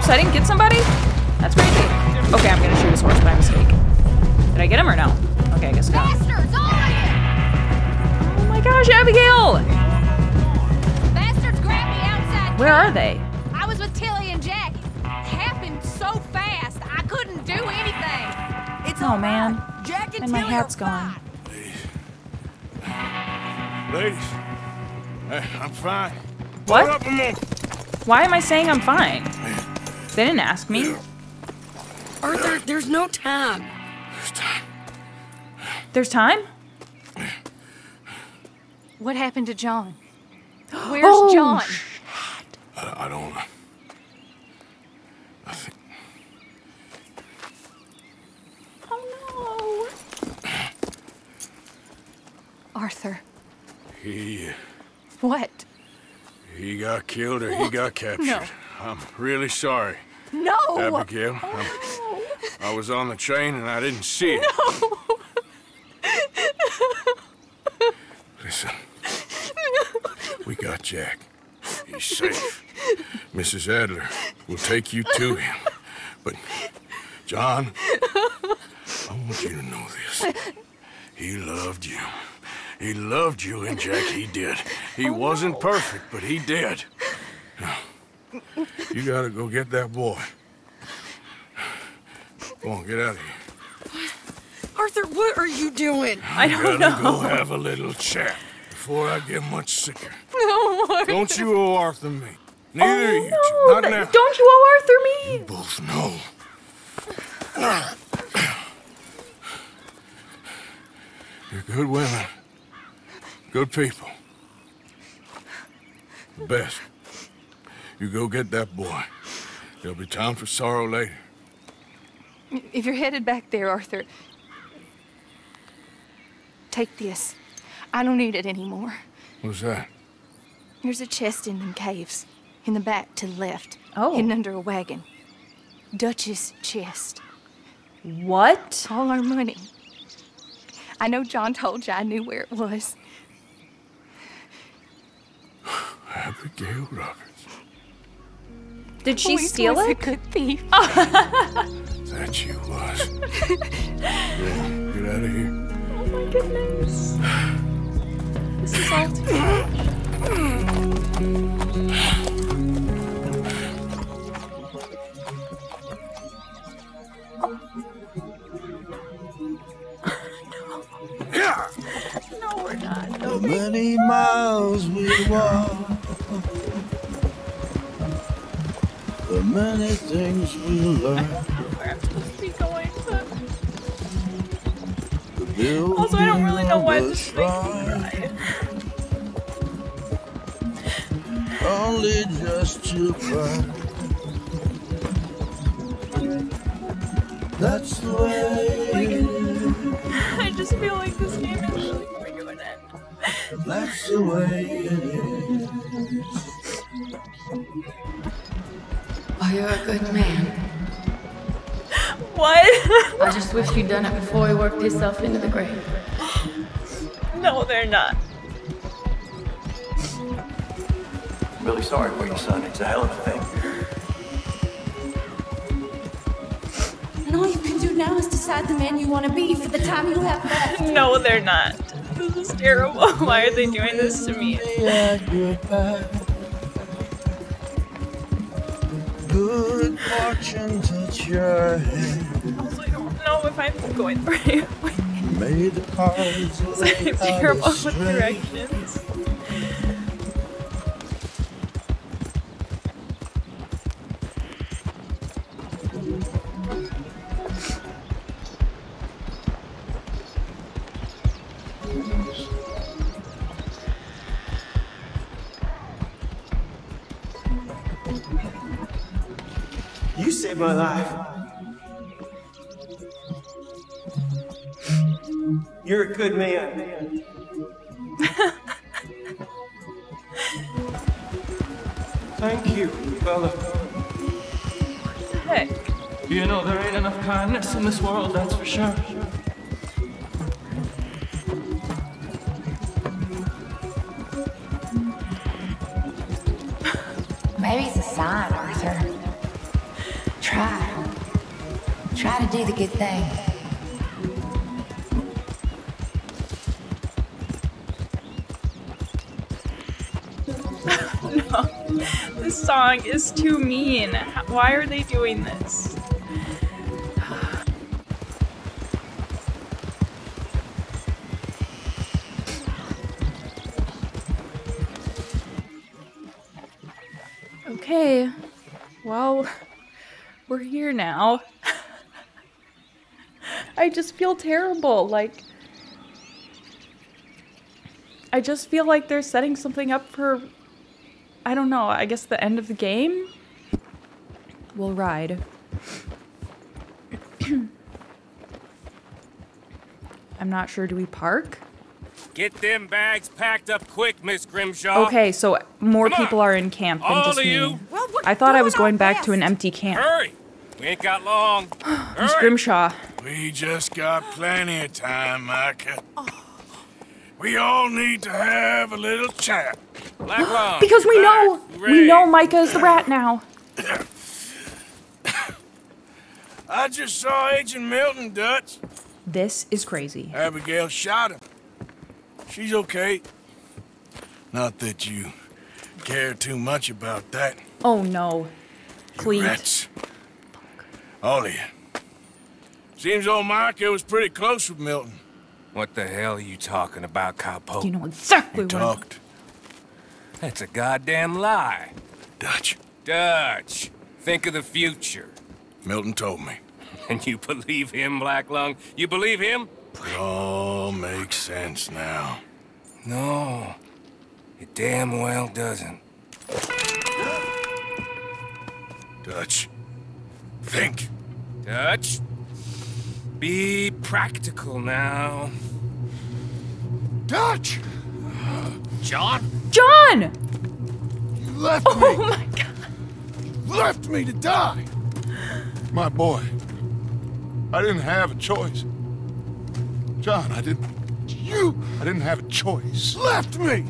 Speaker 1: Oops, I didn't get somebody? That's crazy. Okay, I'm gonna shoot his horse by mistake. Did I get him or no? Okay, I guess not.
Speaker 6: Bastards, all of
Speaker 1: Oh my gosh, Abigail!
Speaker 6: Bastards grabbed me outside.
Speaker 1: Where are they?
Speaker 6: I was with Tilly and Jack. It happened so fast, I couldn't do anything.
Speaker 7: It's
Speaker 1: Oh,
Speaker 7: all
Speaker 1: man.
Speaker 7: Jack and,
Speaker 1: And my
Speaker 7: Tilly
Speaker 1: hat's
Speaker 7: are
Speaker 1: gone.
Speaker 7: fine.
Speaker 3: Ladies, hey, I'm fine.
Speaker 1: What?
Speaker 3: Hold up a moment.
Speaker 1: Why am I saying I'm fine? They didn't ask me.
Speaker 7: Arthur, there's no time.
Speaker 3: It's time.
Speaker 1: There's time?
Speaker 6: What happened to John? Where's
Speaker 1: Oh,
Speaker 6: John?
Speaker 3: I, I don't know. I think
Speaker 1: Oh no.
Speaker 6: Arthur.
Speaker 3: he
Speaker 6: What?
Speaker 3: he got killed or he got captured.
Speaker 6: No.
Speaker 3: I'm really sorry,
Speaker 6: No!
Speaker 3: Abigail. I'm, oh, I was on the train and I didn't see it. No! Listen, we got Jack. He's safe. Mrs. Adler will take you to him. But, John, I want you to know this. He loved you. He loved you, and Jack, he did. He oh, wasn't perfect, but he did. Now, You gotta go get that boy. Go on, get out of here.
Speaker 7: Arthur, what are you doing?
Speaker 1: I don't
Speaker 3: Gotta go have a little chat before I get much sicker. Don't you owe Arthur me. Oh, Neither you two.
Speaker 1: Oh,
Speaker 3: Not
Speaker 1: no,
Speaker 3: now.
Speaker 1: Don't you owe Arthur me?
Speaker 3: You both know. You're good women. Good people. Bess, you go get that boy. There'll be time for sorrow later.
Speaker 6: If you're headed back there, Arthur, take this. I don't need it anymore.
Speaker 3: What's that?
Speaker 6: There's a chest in them caves. In the back to the left.
Speaker 1: Oh.
Speaker 6: Hidden under a wagon. Dutch's chest.
Speaker 1: What?
Speaker 6: All our money. I know John told you I knew where it was.
Speaker 3: Abigail Roberts.
Speaker 1: Did she
Speaker 6: Always
Speaker 1: steal
Speaker 6: was
Speaker 1: it?
Speaker 6: a good thief.
Speaker 3: That you was. yeah, get out of here.
Speaker 1: Oh my goodness. This is all too much. No, we're not. No,
Speaker 13: many miles we walk, many things we learn.
Speaker 1: where I'm supposed to be going. But also, I don't really know why this makes me cry.
Speaker 13: Only just to find that's the way it is.
Speaker 1: I just feel like this game is really coming to an end.
Speaker 13: That's the way it is.
Speaker 14: You're a good man.
Speaker 1: What?
Speaker 14: I just wish you'd done it before he worked himself into the grave.
Speaker 1: no, they're not.
Speaker 15: Really sorry for you, son. It's a hell of a thing.
Speaker 16: And all you can do now is decide the man you want to be for the time you have left.
Speaker 1: No, they're not. This is terrible. Why are they doing this to me?
Speaker 13: Good fortune touch your hand.
Speaker 1: Also, I don't know if I'm going the right way.
Speaker 13: May the cards
Speaker 1: I'm terrible with directions.
Speaker 15: You're a good man. Thank you, fella.
Speaker 1: What the Heck.
Speaker 17: You know, there ain't enough kindness in this world, that's for sure.
Speaker 14: Maybe it's a sign, Arthur. Try. Try to do the good thing.
Speaker 1: Song is too mean. Why are they doing this? Okay. Well, we're here now. I just feel terrible. Like, I just feel like they're setting something up for, I don't know, I guess the end of the game? We'll ride. I'm not sure. Do we park?
Speaker 9: Get them bags packed up quick, Miss Grimshaw.
Speaker 1: Okay, so more people are in camp than
Speaker 9: All
Speaker 1: just
Speaker 9: of
Speaker 1: me.
Speaker 9: you.
Speaker 1: I thought I was going back to an empty camp.
Speaker 9: Hurry! We ain't got long.
Speaker 1: Miss Grimshaw.
Speaker 3: We just got plenty of time, Micah. We all need to have a little chat.
Speaker 9: Black
Speaker 1: Because we know, we know Micah is the rat now.
Speaker 3: I just saw Agent Milton, Dutch.
Speaker 1: This is crazy.
Speaker 3: Abigail shot him. She's okay. Not that you care too much about that.
Speaker 1: Oh no. Cleat.
Speaker 3: Rats. All of you. Seems old Micah was pretty close with Milton.
Speaker 9: What the hell are you talking about, cowpoke?
Speaker 1: You know exactly
Speaker 3: you
Speaker 1: what
Speaker 3: talked. I...
Speaker 9: That's a goddamn lie.
Speaker 3: Dutch.
Speaker 9: Dutch. Think of the future.
Speaker 3: Milton told me.
Speaker 9: And you believe him, Black Lung? You believe him?
Speaker 3: It all makes sense now.
Speaker 9: No. It damn well doesn't.
Speaker 3: Dutch. Think.
Speaker 9: Dutch? Be practical now.
Speaker 2: Dutch!
Speaker 9: John?
Speaker 1: John!
Speaker 2: You left
Speaker 1: oh
Speaker 2: me!
Speaker 1: Oh my god.
Speaker 2: You left me to die! My boy. I didn't have a choice. John, I didn't... You! I didn't have a choice. Left me!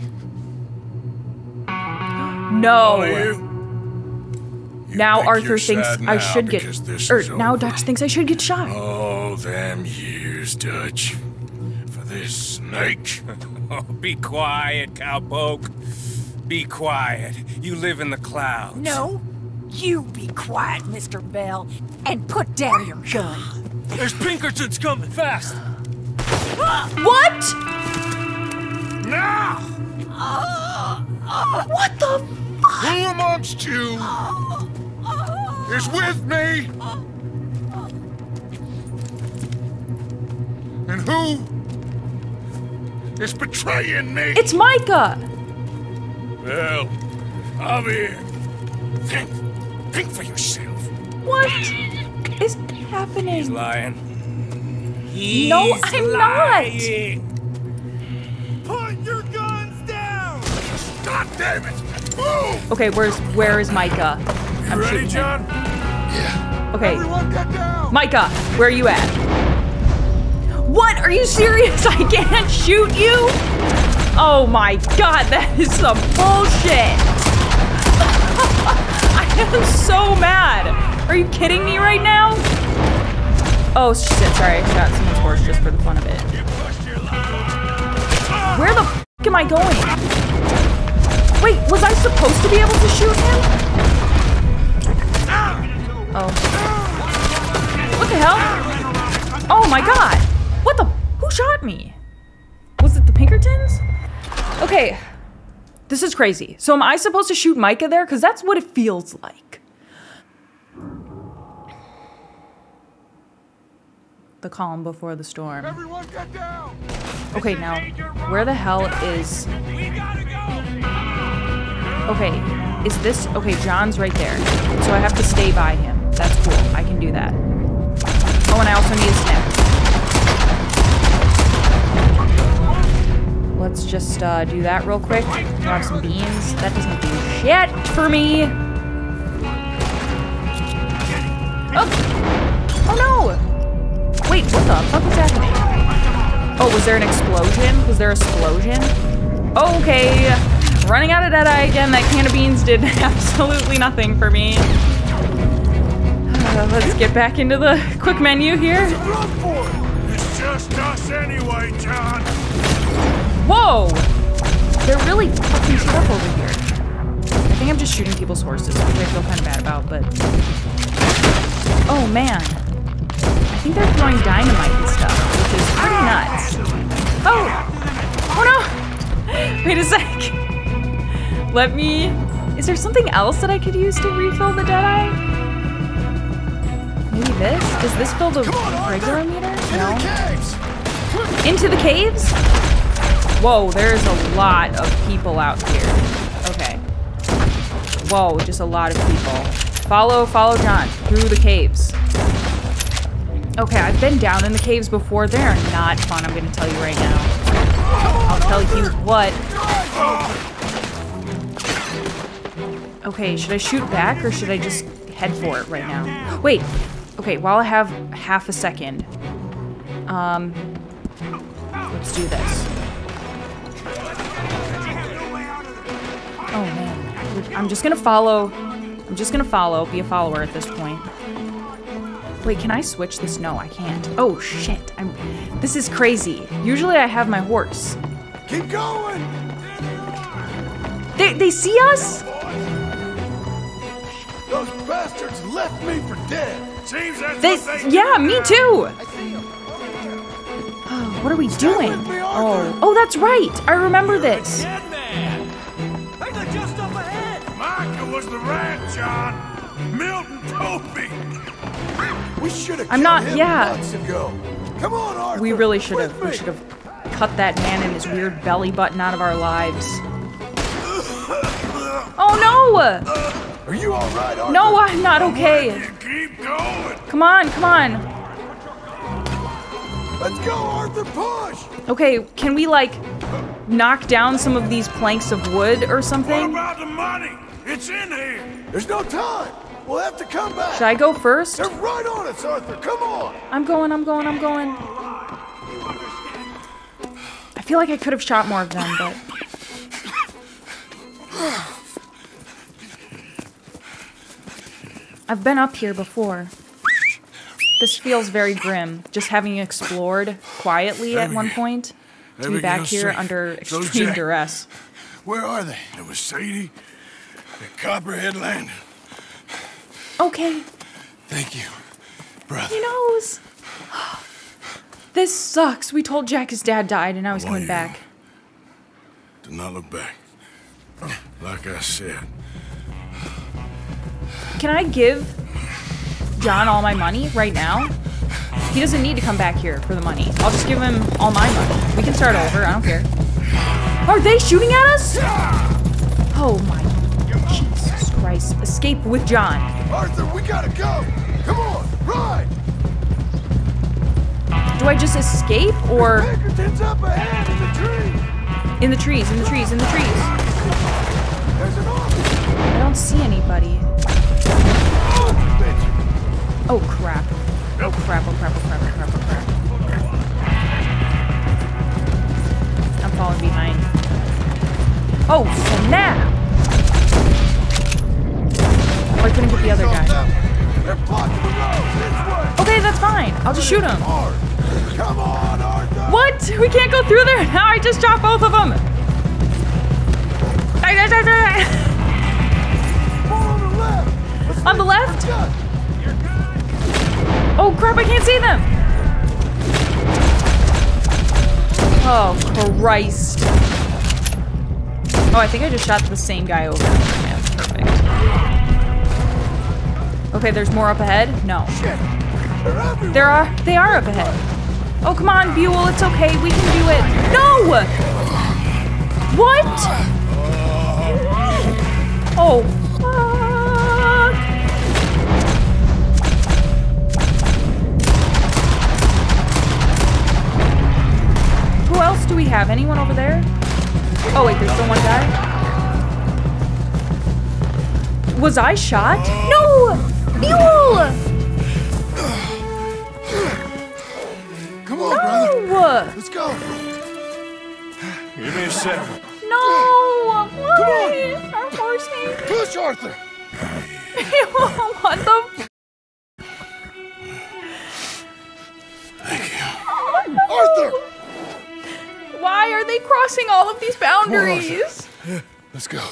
Speaker 1: No.
Speaker 3: You
Speaker 1: now Arthur thinks
Speaker 3: sad
Speaker 1: I should get.
Speaker 3: because
Speaker 1: Or er,
Speaker 3: is
Speaker 1: now
Speaker 3: over?
Speaker 1: Dutch thinks I should get shot.
Speaker 3: Oh, them years, Dutch. For this snake.
Speaker 9: Oh, be quiet, cowpoke. Be quiet. You live in the clouds.
Speaker 18: No, you be quiet, Mr. Bell, and put down your gun.
Speaker 17: There's Pinkertons coming fast.
Speaker 1: What?
Speaker 2: Now!
Speaker 1: What the?
Speaker 2: Who amongst you is with me? And who is betraying me?
Speaker 1: It's Micah.
Speaker 3: Well, I'm here. Think. Think for yourself.
Speaker 1: What is happening?
Speaker 9: He's lying.
Speaker 1: no, I'm
Speaker 9: lying.
Speaker 3: Put your guns down! God damn it! Move!
Speaker 1: Okay, where's where is Micah? I'm
Speaker 3: ready,
Speaker 1: shooting him.
Speaker 3: John?
Speaker 1: Okay,
Speaker 2: Everyone get down!
Speaker 1: Micah, where are you at? What? Are you serious? I can't shoot you? Oh my god, that is some bullshit. I am so mad. Are you kidding me right now? Oh shit, sorry, I shot someone's horse just for the fun of it. Where the f am I going? Wait, was I supposed to be able to shoot him? Oh. What the hell? Oh my god! What the? Who shot me? Was it the Pinkertons? Okay. This is crazy. So am I supposed to shoot Micah there? Because that's what it feels like. The calm before the storm.
Speaker 2: Everyone get down!
Speaker 1: Okay, now, where the hell is... Okay, is this... Okay, John's right there. So I have to stay by him. That's cool. I can do that. Oh, and I also need a snack. Let's just uh, do that real quick. Grab some beans. That doesn't do shit for me. Oh! Oh no! Wait, what the fuck is happening? Oh, was there an explosion? Was there a explosion? Okay. Running out of Deadeye again. That can of beans did absolutely nothing for me. Uh, let's get back into the quick menu here.
Speaker 3: Run for it! It's just us anyway, John.
Speaker 1: Whoa! They're really fucking tough over here. I think I'm just shooting people's horses, which I feel kind of bad about, but... Oh, man. I think they're throwing dynamite and stuff, which is pretty nuts. Oh! Oh no! Wait a sec. Let me... Is there something else that I could use to refill the Deadeye? Maybe this? Does this fill the regular meter? No. Into the caves? Whoa, there's a lot of people out here. Okay. Whoa, just a lot of people. Follow, follow John through the caves. Okay, I've been down in the caves before. They are not fun, I'm gonna tell you right now. I'll tell you what. Okay, should I shoot back or should I just head for it right now? Wait, okay, while I have half a second, um, let's do this. Oh man, I'm just gonna follow, I'm just gonna follow, be a follower at this point. Wait, can I switch this? No, I can't. Oh shit, I'm, this is crazy. Usually I have my horse.
Speaker 5: Keep going!
Speaker 1: They, they see us?
Speaker 5: Those bastards left me for dead.
Speaker 3: Seems that's
Speaker 1: They,
Speaker 3: what they
Speaker 1: yeah, me too. Oh, what are we doing? Oh, oh, that's right. I remember this.
Speaker 3: Dead man.
Speaker 17: Hey, they're just up ahead.
Speaker 3: Micah was the rat, John. Milton told me.
Speaker 5: We should have
Speaker 1: I'm not-
Speaker 5: him
Speaker 1: yeah.
Speaker 5: ago. Come on, Arthur.
Speaker 1: We really should have. We should have cut that man and his weird belly button out of our lives. Oh no!
Speaker 5: Are you all right, Arthur?
Speaker 1: No, I'm not okay.
Speaker 3: Going.
Speaker 1: Come on, come on.
Speaker 5: Let's go, Arthur, push!
Speaker 1: Okay, can we like knock down some of these planks of wood or something?
Speaker 3: What about the money? It's in here.
Speaker 5: There's no time. We'll have to come back.
Speaker 1: Should I go first?
Speaker 5: They're right on us, Arthur. Come on.
Speaker 1: I'm going, I'm going, I'm going. I feel like I could have shot more of them, but. I've been up here before. This feels very grim, just having explored quietly at one point to be back here
Speaker 3: safe.
Speaker 1: under extreme
Speaker 3: Jack.
Speaker 1: duress.
Speaker 3: Where are they? It was Sadie the Copperhead Landing.
Speaker 1: Okay,
Speaker 3: Thank you, brother.
Speaker 1: he knows. This sucks. We told Jack his dad died and now he's coming back.
Speaker 3: Do not look back. Oh, like I said,
Speaker 1: Can I give John all my money right now? He doesn't need to come back here for the money. I'll just give him all my money. We can start over. I don't care. Are they shooting at us? Oh my Jesus Christ. Escape with John.
Speaker 5: Arthur, we gotta go. Come on, ride.
Speaker 1: Do I just escape or
Speaker 5: Pinkerton's up ahead in the tree.
Speaker 1: in the trees, in the trees, in the trees?
Speaker 5: There's an.
Speaker 1: I don't see anybody.
Speaker 5: Oh.
Speaker 1: Crap. Oh crap, oh crap, oh crap, oh crap, oh crap. I'm falling behind. Oh, snap! Oh, I couldn't get the other guy. Okay, that's fine. I'll just shoot him.
Speaker 5: Come on, Arthur.
Speaker 1: What? We can't go through there now. I just shot both of them.
Speaker 5: On the left.
Speaker 1: On the left? Oh crap, I can't see them. Oh, Christ. Oh, I think I just shot the same guy over. Yeah, perfect. Okay, there's more up ahead? No. There are, they are up ahead. Oh, come on, Buell, it's okay, we can do it. No! What? Oh, else do we have? Anyone over there? Oh, wait, there's still one guy? Was I shot? No! Buell!
Speaker 5: Come on, brother.
Speaker 1: No!
Speaker 5: Let's go.
Speaker 3: give me a second.
Speaker 1: No! Why? Our horse name.
Speaker 5: Push, Arthur.
Speaker 1: what the? Why are they crossing all of these boundaries?
Speaker 5: Let's go.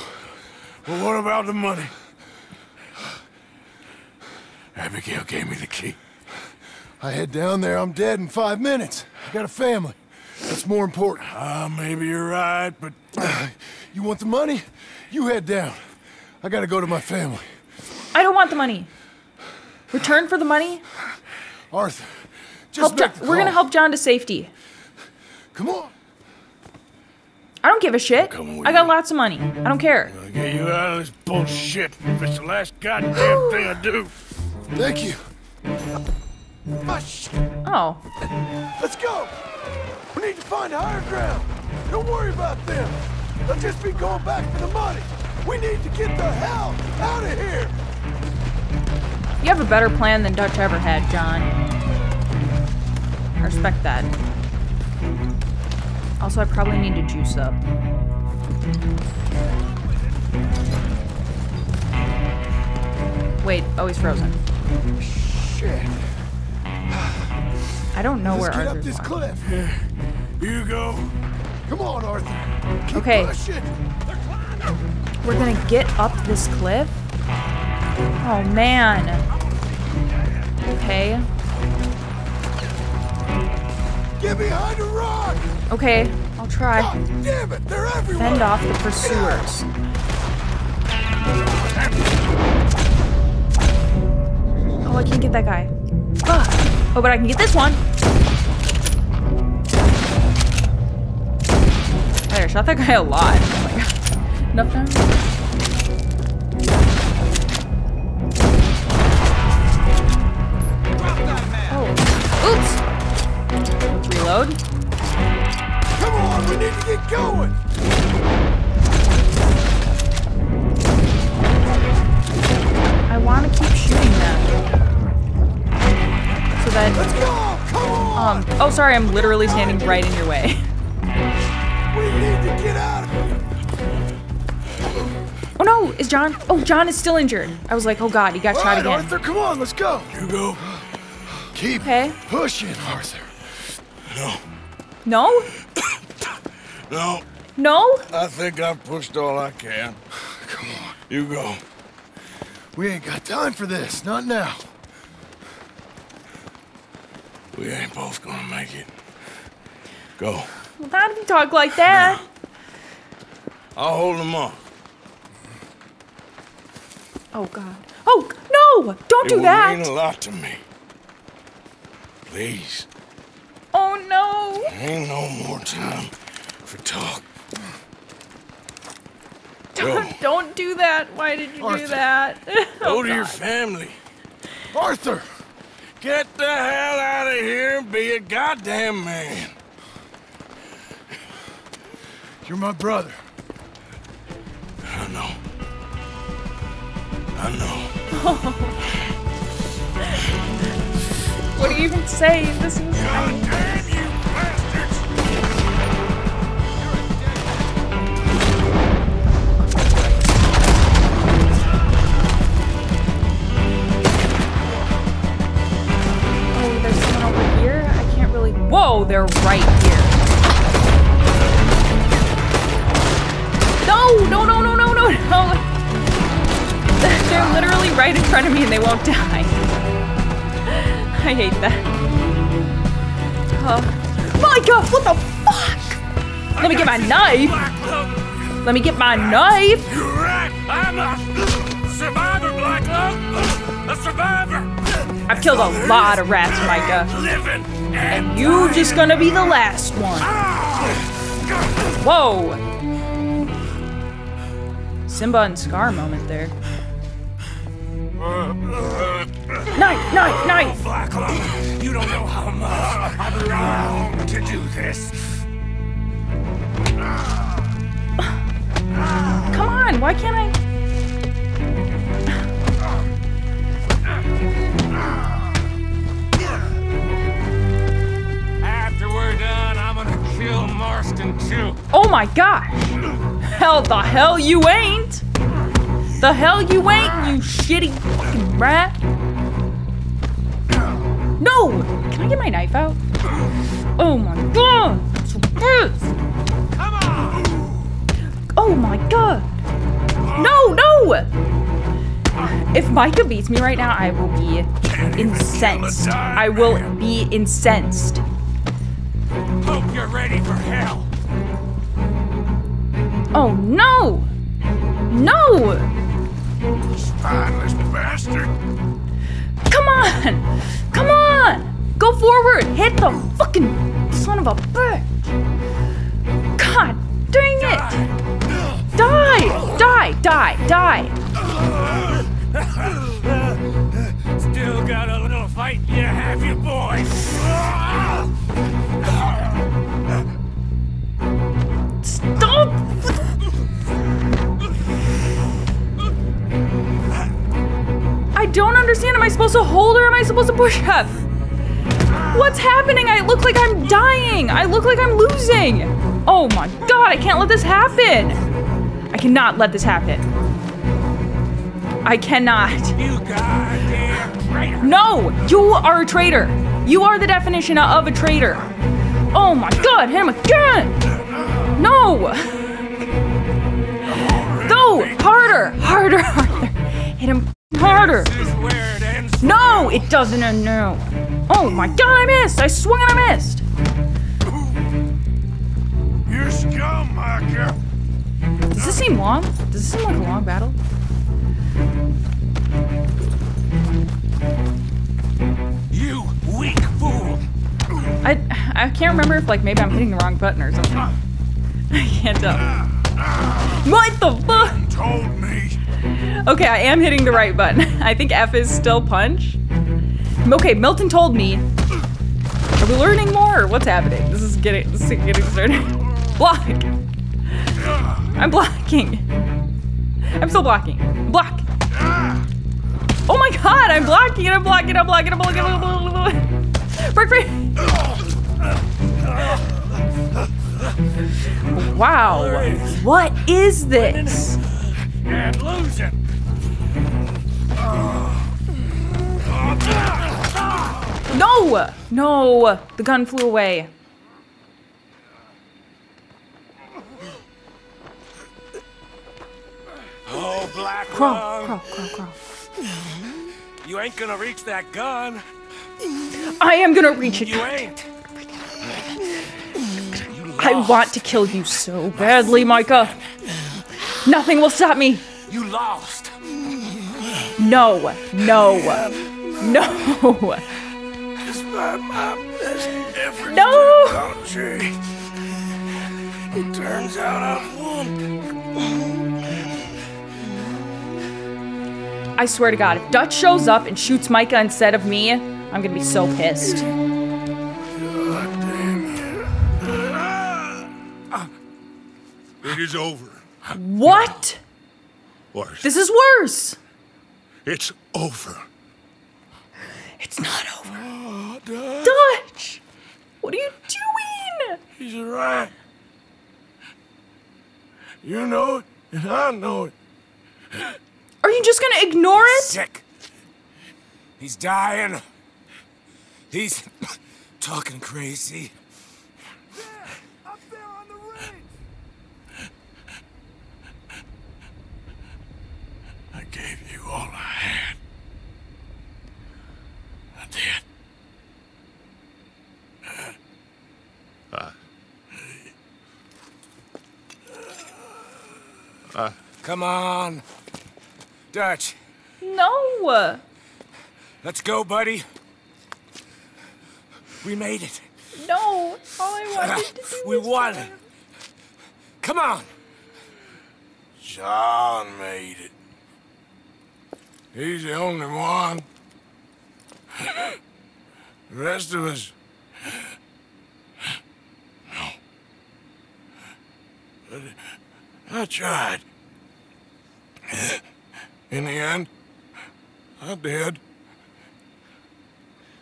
Speaker 3: Well, what about the money? Abigail gave me the key.
Speaker 5: I head down there. I'm dead in five minutes. I got a family. That's more important.
Speaker 3: Ah, maybe you're right, but
Speaker 5: You want the money? You head down. I gotta go to my family.
Speaker 1: I don't want the money. Return for the money.
Speaker 5: Arthur, just
Speaker 1: Help John. We're gonna help John to safety.
Speaker 5: Come on.
Speaker 1: I don't give a shit. I got
Speaker 3: you.
Speaker 1: lots of money. I don't care.
Speaker 3: I'll get you out of this bullshit. If it's the last goddamn thing I do.
Speaker 5: Thank you. Ah.
Speaker 1: Oh,
Speaker 5: Let's go. We need to find higher ground. Don't worry about them. They'll just be going back for the money. We need to get the hell out of here.
Speaker 1: you have a better plan than Dutch ever had, John. I respect that. Also, I probably need to juice up. Wait, oh, he's frozen.
Speaker 5: Shit.
Speaker 1: I don't know
Speaker 5: Let's
Speaker 1: where
Speaker 5: get up this
Speaker 1: cliff.
Speaker 5: cliff.
Speaker 3: You go.
Speaker 5: Come on, Arthur. Keep
Speaker 1: Okay.
Speaker 5: pushing.
Speaker 1: We're gonna get up this cliff? Oh, man. Okay.
Speaker 5: Get behind a rock.
Speaker 1: Okay, I'll try.
Speaker 5: God damn it, they're everywhere.
Speaker 1: Fend off the pursuers. Oh, I can't get that guy. Ah. Oh, but I can get this one. I shot that guy a lot. Oh my god. Enough time?
Speaker 5: We need to get going!
Speaker 1: I want to keep shooting them. So that.
Speaker 5: Let's go! Come on!
Speaker 1: Um. Oh, sorry. I'm literally standing right in your way.
Speaker 5: We need to get out of here!
Speaker 1: Oh no! Is John? Oh, John is still injured. I was like, oh god, he got
Speaker 5: All
Speaker 1: shot
Speaker 5: right,
Speaker 1: again.
Speaker 5: Arthur, come on, let's go! You go. Keep
Speaker 1: Okay.
Speaker 5: pushing, Arthur.
Speaker 3: No,
Speaker 1: No?
Speaker 3: no.
Speaker 1: No?
Speaker 3: I think I've pushed all I can. Come on. You go.
Speaker 5: We ain't got time for this, not now.
Speaker 3: We ain't both gonna make it. Go.
Speaker 1: Well, not if you talk like that.
Speaker 3: I'll hold them off.
Speaker 1: Oh god. Oh no! Don't
Speaker 3: it
Speaker 1: do
Speaker 3: will
Speaker 1: that.
Speaker 3: mean a lot to me. Please.
Speaker 1: No!
Speaker 3: Ain't no more time for talk.
Speaker 1: Don't, don't do that. Why did you do
Speaker 5: Arthur.
Speaker 1: that?
Speaker 3: Oh, Go
Speaker 1: Oh,
Speaker 3: to your family.
Speaker 5: Arthur!
Speaker 3: Get the hell out of here and be a goddamn man.
Speaker 5: You're my brother.
Speaker 3: I know. I know.
Speaker 1: What do you even say? This is. They're right here. No, no, no, no, no, no, no. They're literally right in front of me and they won't die. I hate that. Oh. My god, what the fuck? Let me get my knife. Let me get my knife.
Speaker 9: You're right. I'm a survivor, Black Lung. A survivor.
Speaker 1: I've killed a lot of rats, Micah.
Speaker 9: Living
Speaker 1: And you're just gonna be the last one. Whoa. Simba and Scar moment there. Knife, knife, knife.
Speaker 9: Black Lung, you don't know how much I've longed to do this.
Speaker 1: Come on, why can't I?
Speaker 9: Kill Marston too.
Speaker 1: Oh my gosh. Hell the hell you ain't. The hell you ain't, you shitty fucking rat. No! Can I get my knife out? Oh my god!
Speaker 9: Come on!
Speaker 1: Oh my god! No, no! If Micah beats me right now, I will be incensed. I will be incensed.
Speaker 9: You're ready for hell.
Speaker 1: Oh no! No!
Speaker 3: Spineless bastard.
Speaker 1: Come on! Come on! Go forward! Hit the fucking son of a bitch! God dang it! Die! Die! Die! Die!
Speaker 9: Still got a little fight you have, you boys.
Speaker 1: I supposed to hold or am I supposed to push up? What's happening? I look like I'm dying. I look like I'm losing. Oh my god, I can't let this happen. I cannot let this happen. I cannot.
Speaker 9: You.
Speaker 1: No! You are a traitor! You are the definition of a traitor! Oh my god, hit him again! No! No! Harder! Harder! Harder! Hit him harder!
Speaker 9: This is where it ends.
Speaker 1: No! It doesn't uh, end now! Oh my god, I missed! I swung and I missed!
Speaker 3: You scum, Micah.
Speaker 1: Does this seem long? Does this seem like a long battle?
Speaker 9: You weak fool.
Speaker 1: I I can't remember if like maybe I'm hitting the wrong button or something. I can't tell. Ah, ah. What the fuck?
Speaker 3: Told me.
Speaker 1: Okay, I am hitting the right button. I think F is still punch. Okay, Milton told me. Are we learning more what's happening? This is getting this is getting started. Block! I'm blocking. I'm still blocking. Block! Oh my god, I'm blocking, I'm blocking, I'm blocking, I'm blocking, I'm blocking. Break free! Wow. What is this?
Speaker 19: And lose it.
Speaker 1: No! No! The gun flew away.
Speaker 9: Oh, Black
Speaker 1: Crawl, crawl, crawl, crawl.
Speaker 9: You ain't gonna reach that gun.
Speaker 1: I am gonna reach it.
Speaker 9: You ain't.
Speaker 1: I want to kill you so badly, Micah. Nothing will stop me.
Speaker 9: You lost.
Speaker 1: No, no, no.
Speaker 3: Despite my best efforts
Speaker 1: No!
Speaker 3: to it turns out I've won.
Speaker 1: I swear to God, if Dutch shows up and shoots Micah instead of me, I'm gonna be so pissed. Ah.
Speaker 20: It is over.
Speaker 1: What?
Speaker 20: Worse.
Speaker 1: This is worse.
Speaker 20: It's over.
Speaker 1: It's not over.
Speaker 3: Oh, Dutch.
Speaker 1: Dutch! What are you doing?
Speaker 3: He's right. You know it, and I know it.
Speaker 1: Are you just gonna ignore it?
Speaker 9: Sick. He's dying. He's talking crazy.
Speaker 3: I gave you all I had. I did. Uh. Uh. Uh.
Speaker 9: Come on. Dutch,
Speaker 1: No.
Speaker 9: let's go, buddy. We made it.
Speaker 1: No. All I wanted to do
Speaker 9: we
Speaker 1: was
Speaker 9: won. Come on.
Speaker 3: John made it. He's the only one. The rest of us. No. But I tried. In the end, I did.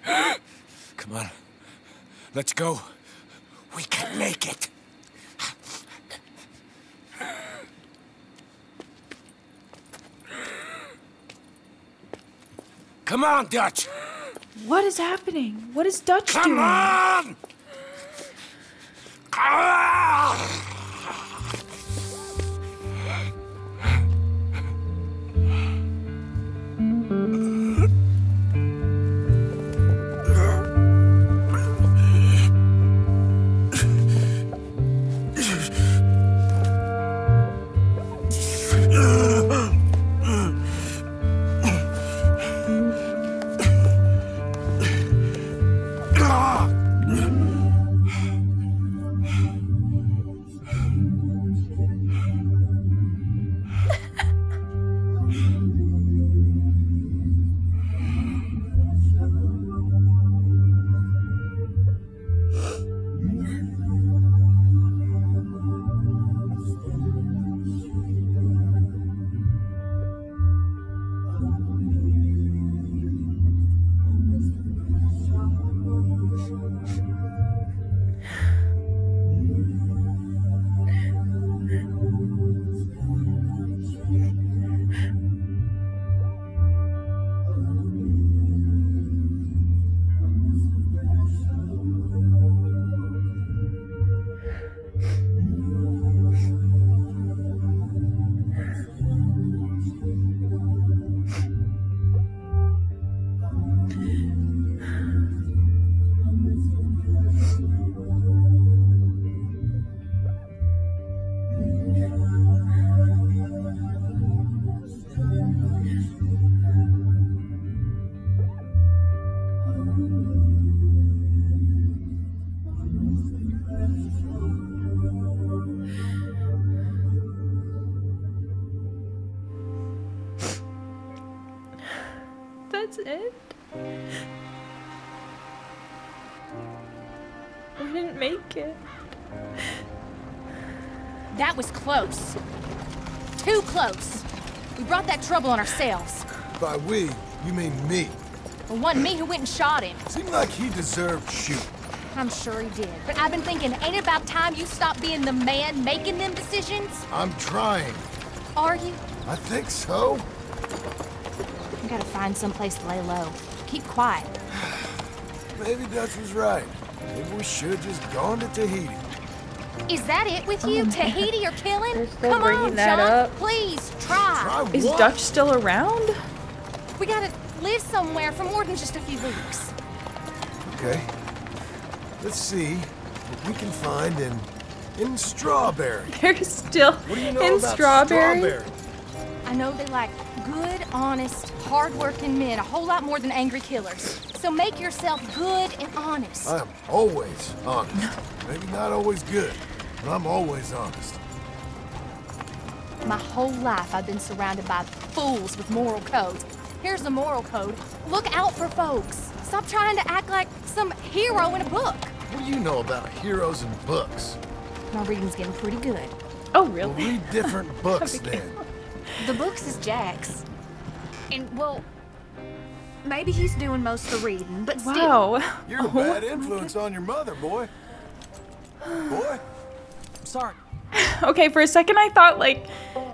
Speaker 9: Come on. Let's go. We can make it. Come on, Dutch.
Speaker 1: What is happening? What is Dutch
Speaker 9: Come
Speaker 1: doing?
Speaker 9: on!
Speaker 1: That's it? We didn't make it.
Speaker 6: That was close. Too close. We brought that trouble on ourselves.
Speaker 5: By we, you mean me.
Speaker 6: It wasn't me who went and shot him.
Speaker 5: Seemed like he deserved shoot.
Speaker 6: I'm sure he did. But I've been thinking, ain't it about time you stop being the man making them decisions?
Speaker 5: I'm trying.
Speaker 6: Are you?
Speaker 5: I think so.
Speaker 6: We gotta find someplace to lay low. Keep quiet.
Speaker 5: Maybe Dutch was right. Maybe we should have just gone to Tahiti.
Speaker 6: Is that it with you? Oh Tahiti or killing?
Speaker 1: still
Speaker 6: Come
Speaker 1: bringing
Speaker 6: on,
Speaker 1: that
Speaker 6: John.
Speaker 1: up.
Speaker 6: Please, try.
Speaker 1: Is Dutch still around?
Speaker 6: We gotta live somewhere for more than just a few weeks.
Speaker 5: Okay. Let's see what we can find in in Strawberry.
Speaker 1: They're still
Speaker 5: What do you know
Speaker 1: in
Speaker 5: about
Speaker 1: strawberry.
Speaker 5: Strawberry?
Speaker 6: I know they like good, honest, hard-working men a whole lot more than angry killers. So make yourself good and honest.
Speaker 5: I'm always honest. Maybe not always good, but I'm always honest.
Speaker 6: My whole life I've been surrounded by fools with moral codes. Here's the moral code. Look out for folks. Stop trying to act like some hero in a book.
Speaker 5: What do you know about heroes and books?
Speaker 6: My reading's getting pretty good.
Speaker 1: Oh,
Speaker 5: We'll read different books then.
Speaker 6: The books is Jack's. And, well, maybe he's doing most of the reading, but still.
Speaker 1: Wow.
Speaker 5: You're a oh bad influence on your mother, boy. Boy.
Speaker 15: I'm sorry.
Speaker 1: Okay, for a second I thought like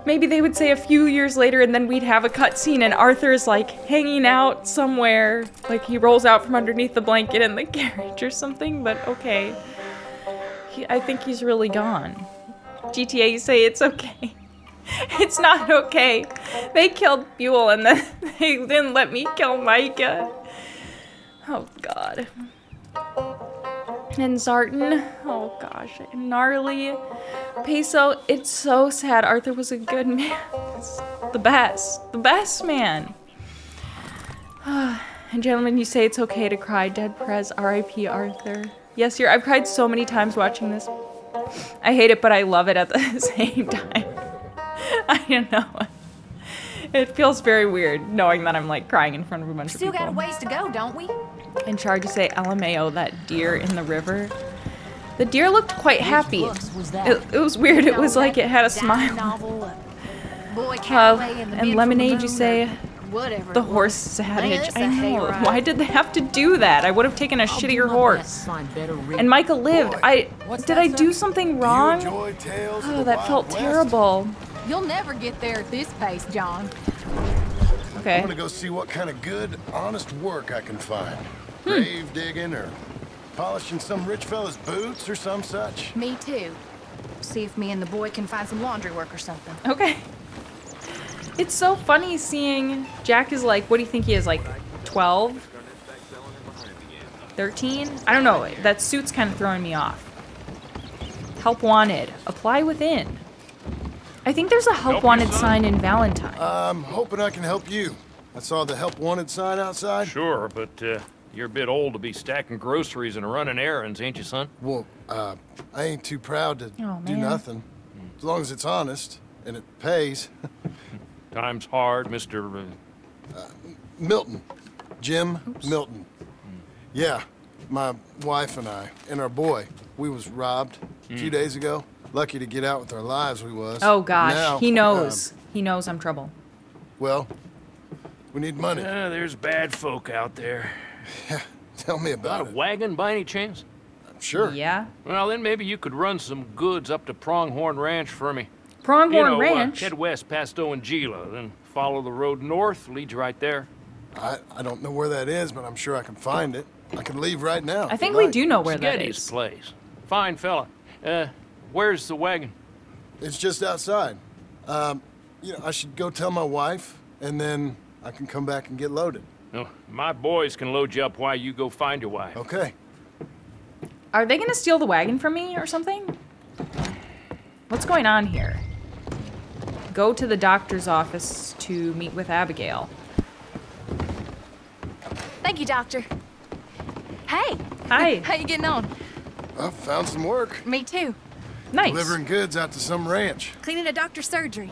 Speaker 1: maybe they would say a few years later and then we'd have a cutscene and Arthur's like hanging out somewhere. Like he rolls out from underneath the blanket in the carriage or something, but okay. He, I think he's really gone. GTA, you say it's okay. It's not okay. They killed Buell and then they didn't let me kill Micah. Oh god. And Zartan. Oh gosh. And gnarly. Peso. It's so sad. Arthur was a good man. The best. The best man. and gentlemen, you say it's okay to cry. Dead Prez. R.I.P. Arthur. Yes, you're. I've cried so many times watching this. I hate it, but I love it at the same time. I don't know. It feels very weird knowing that I'm like crying in front of a bunch
Speaker 6: Still
Speaker 1: of people.
Speaker 6: Still got a ways to go, don't we?
Speaker 1: In charge to say LMAO, that deer in the river. The deer looked quite happy.
Speaker 6: was that?
Speaker 1: It, it was weird. It was like it had a smile.
Speaker 6: Novel, uh, Boy
Speaker 1: Uh,
Speaker 6: and the Men
Speaker 1: and
Speaker 6: from
Speaker 1: lemonade, you say.
Speaker 6: Whatever.
Speaker 1: The horse
Speaker 6: Man,
Speaker 1: adage.
Speaker 6: it's
Speaker 1: I
Speaker 6: a
Speaker 1: know. Why did they have to do that? I would have taken a shittier horse. And Micah lived. I did I do something wrong?
Speaker 5: enjoy
Speaker 1: Oh, that felt
Speaker 5: West?
Speaker 1: terrible.
Speaker 6: You'll never get there at this pace, John.
Speaker 1: Okay.
Speaker 5: I'm gonna go see what kind of good, honest work I can find. Hmm. Grave digging or polishing some rich fella's boots or some such.
Speaker 6: Me too. See if me and the boy can find some laundry work or something.
Speaker 1: Okay. It's so funny seeing Jack is like, what do you think he is, like 12? 13? I don't know. That suit's kind of throwing me off. Help wanted. Apply within. I think there's a help,
Speaker 5: Help
Speaker 1: wanted
Speaker 5: son?
Speaker 1: sign in Valentine.
Speaker 5: I'm hoping I can help you. I saw the help wanted sign outside.
Speaker 21: Sure, but uh, you're a bit old to be stacking groceries and running errands, ain't you, son?
Speaker 5: Well, uh, I ain't too proud to
Speaker 1: Oh,
Speaker 5: do nothing. As long as it's honest and it pays.
Speaker 21: Time's hard, Mr. Uh,
Speaker 5: Milton. Jim Milton. Yeah, my wife and I and our boy, we was robbed a few
Speaker 21: Mm.
Speaker 5: days ago. Lucky to get out with our lives we was.
Speaker 1: oh gosh,
Speaker 5: Now,
Speaker 1: he knows.
Speaker 5: um,
Speaker 1: he knows I'm trouble.
Speaker 5: well, we need money.
Speaker 21: Uh, there's bad folk out there.
Speaker 5: Yeah, Tell me about
Speaker 21: Got a wagon by any chance?
Speaker 5: Sure.
Speaker 1: Yeah.
Speaker 21: Well, then maybe you could run some goods up to Pronghorn Ranch for me.
Speaker 1: Pronghorn
Speaker 21: you know,
Speaker 1: Ranch?
Speaker 21: Uh, head west past Owanjila, then follow the road north, leads you right there.
Speaker 5: I, I don't know where that is, but I'm sure I can find it. I can leave right now.
Speaker 1: I think we
Speaker 5: like.
Speaker 1: do know where that
Speaker 21: Sketty's
Speaker 1: is.
Speaker 21: place. Fine fella. Uh, where's the wagon?
Speaker 5: It's just outside. Um, you know, I should go tell my wife, and then I can come back and get loaded.
Speaker 21: No, my boys can load you up while you go find your wife.
Speaker 5: Okay.
Speaker 1: Are they gonna steal the wagon from me or something? What's going on here? Go to the doctor's office to meet with Abigail.
Speaker 6: Thank you, Doctor. Hey.
Speaker 1: Hi.
Speaker 6: How you getting on?
Speaker 5: I found some work.
Speaker 6: Me too.
Speaker 1: Nice.
Speaker 5: Delivering goods out to some ranch.
Speaker 6: Cleaning a doctor's surgery.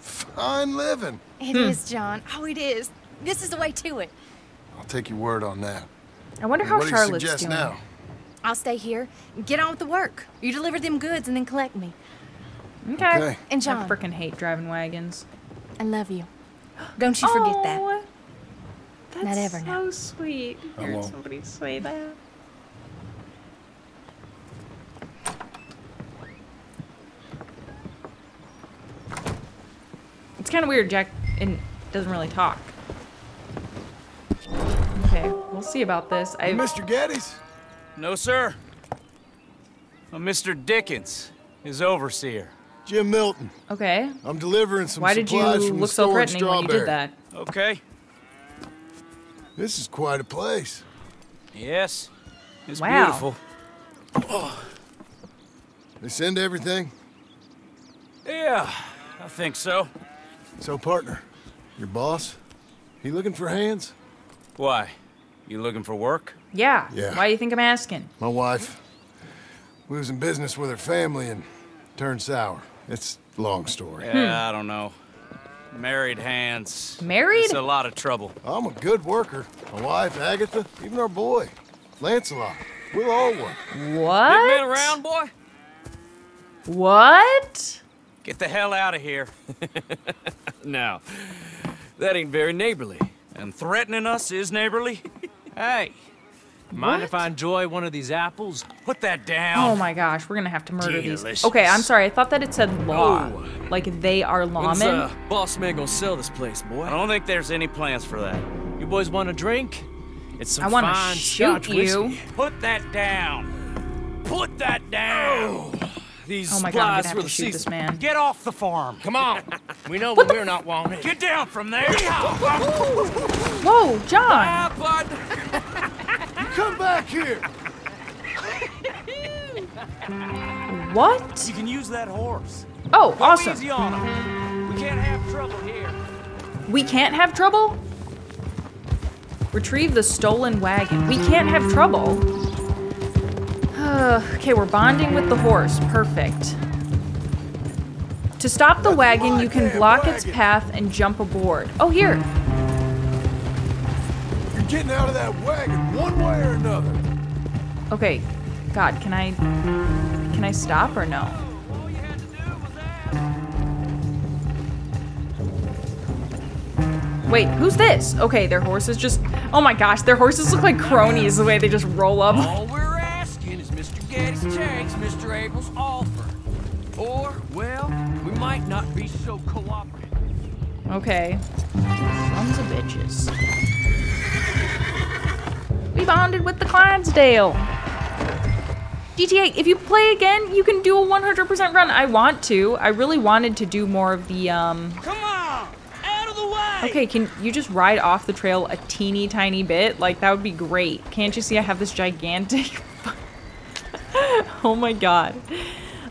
Speaker 5: Fine living.
Speaker 6: It is, hmm. John. Oh, it is. This is the way to it.
Speaker 5: I'll take your word on that.
Speaker 1: I wonder
Speaker 5: And
Speaker 1: how
Speaker 5: what do you
Speaker 1: Charlotte's
Speaker 5: suggest
Speaker 1: doing.
Speaker 5: now?
Speaker 6: I'll stay here and get on with the work. You deliver them goods and then collect me.
Speaker 1: Okay.
Speaker 5: Okay.
Speaker 6: And
Speaker 1: I
Speaker 6: John,
Speaker 1: freaking hate driving wagons.
Speaker 6: I love you.
Speaker 7: Don't you forget that.
Speaker 1: Oh, That's
Speaker 6: Not ever
Speaker 1: so
Speaker 6: now.
Speaker 1: sweet.
Speaker 5: I
Speaker 1: Heard somebody say that. Kind of weird. Jack and doesn't really talk. Okay, we'll see about this. I
Speaker 5: Mr. Geddes?
Speaker 22: No, sir. Uh, Mr. Dickens is overseer.
Speaker 5: Jim Milton.
Speaker 1: okay.
Speaker 5: I'm delivering some
Speaker 1: Why did you
Speaker 5: supplies from
Speaker 1: look
Speaker 5: the
Speaker 1: so
Speaker 5: store in
Speaker 1: threatening when you
Speaker 5: Strawberry.
Speaker 1: did that?
Speaker 22: Okay.
Speaker 5: This is quite a place.
Speaker 22: Yes. It's
Speaker 1: Wow.
Speaker 22: beautiful.
Speaker 5: They send everything?
Speaker 22: Yeah, I think so.
Speaker 5: So, partner, your boss, he looking for hands?
Speaker 22: Why? You looking for work?
Speaker 1: Yeah.
Speaker 5: Yeah.
Speaker 1: Why do you think I'm asking?
Speaker 5: My wife. We was in business with her family and turned sour. It's long story.
Speaker 22: Yeah, hmm. I don't know. Married hands.
Speaker 1: Married?
Speaker 22: It's a lot of trouble.
Speaker 5: I'm a good worker. My wife, Agatha, even our boy, Lancelot. We'll all work.
Speaker 1: What?
Speaker 22: Big man around, boy?
Speaker 1: What?
Speaker 22: Get the hell out of here. now, that ain't very neighborly. And threatening us is neighborly? hey, mind if I enjoy one of these apples? Put that down.
Speaker 1: Oh my gosh, we're gonna have to murder these.
Speaker 22: Delicious.
Speaker 1: Okay, I'm sorry. I thought that it said law.
Speaker 22: Oh.
Speaker 1: Like they are
Speaker 22: When's,
Speaker 1: lawmen.
Speaker 22: uh, boss man gonna sell this place, boy? I don't think there's any plans for that. You boys want a drink? It's some
Speaker 1: I wanna
Speaker 22: fine
Speaker 1: shoot
Speaker 22: Scotch
Speaker 1: you.
Speaker 22: whiskey. Put that down. Put that down. These
Speaker 1: Oh my God, I'm gonna have to
Speaker 22: the
Speaker 1: shoot
Speaker 22: season.
Speaker 1: this man.
Speaker 22: Get off the farm.
Speaker 21: Come on. We know
Speaker 1: What
Speaker 21: we're not wanted.
Speaker 22: Get down from there.
Speaker 1: Whoa, John!
Speaker 22: Ah, bud.
Speaker 5: Come back here!
Speaker 1: What?
Speaker 22: You can use that horse.
Speaker 1: Oh,
Speaker 22: Go
Speaker 1: awesome.
Speaker 22: easy on him. We can't have trouble here.
Speaker 1: We can't have trouble? Retrieve the stolen wagon. We can't have trouble. okay, we're bonding with the horse. Perfect. To stop the wagon, you can block its path and jump aboard. Oh, here.
Speaker 5: You're getting out of that wagon one way or another.
Speaker 1: Okay. God, can I... Can I stop or no? Wait, who's this? Okay, their horses just... Oh my gosh, their horses look like cronies the way they just roll up.
Speaker 4: All we're Mr. Geddes takes Mr. Abel's offer. Or, well, we might not be so cooperative.
Speaker 1: Okay. Sons of bitches. We bonded with the Clydesdale. GTA, if you play again, you can do a 100% run. I want to. I really wanted to do more of the, um...
Speaker 4: Come on! Out of the way!
Speaker 1: Okay, can you just ride off the trail a teeny tiny bit? Like, that would be great. Can't you see I have this gigantic... oh my god.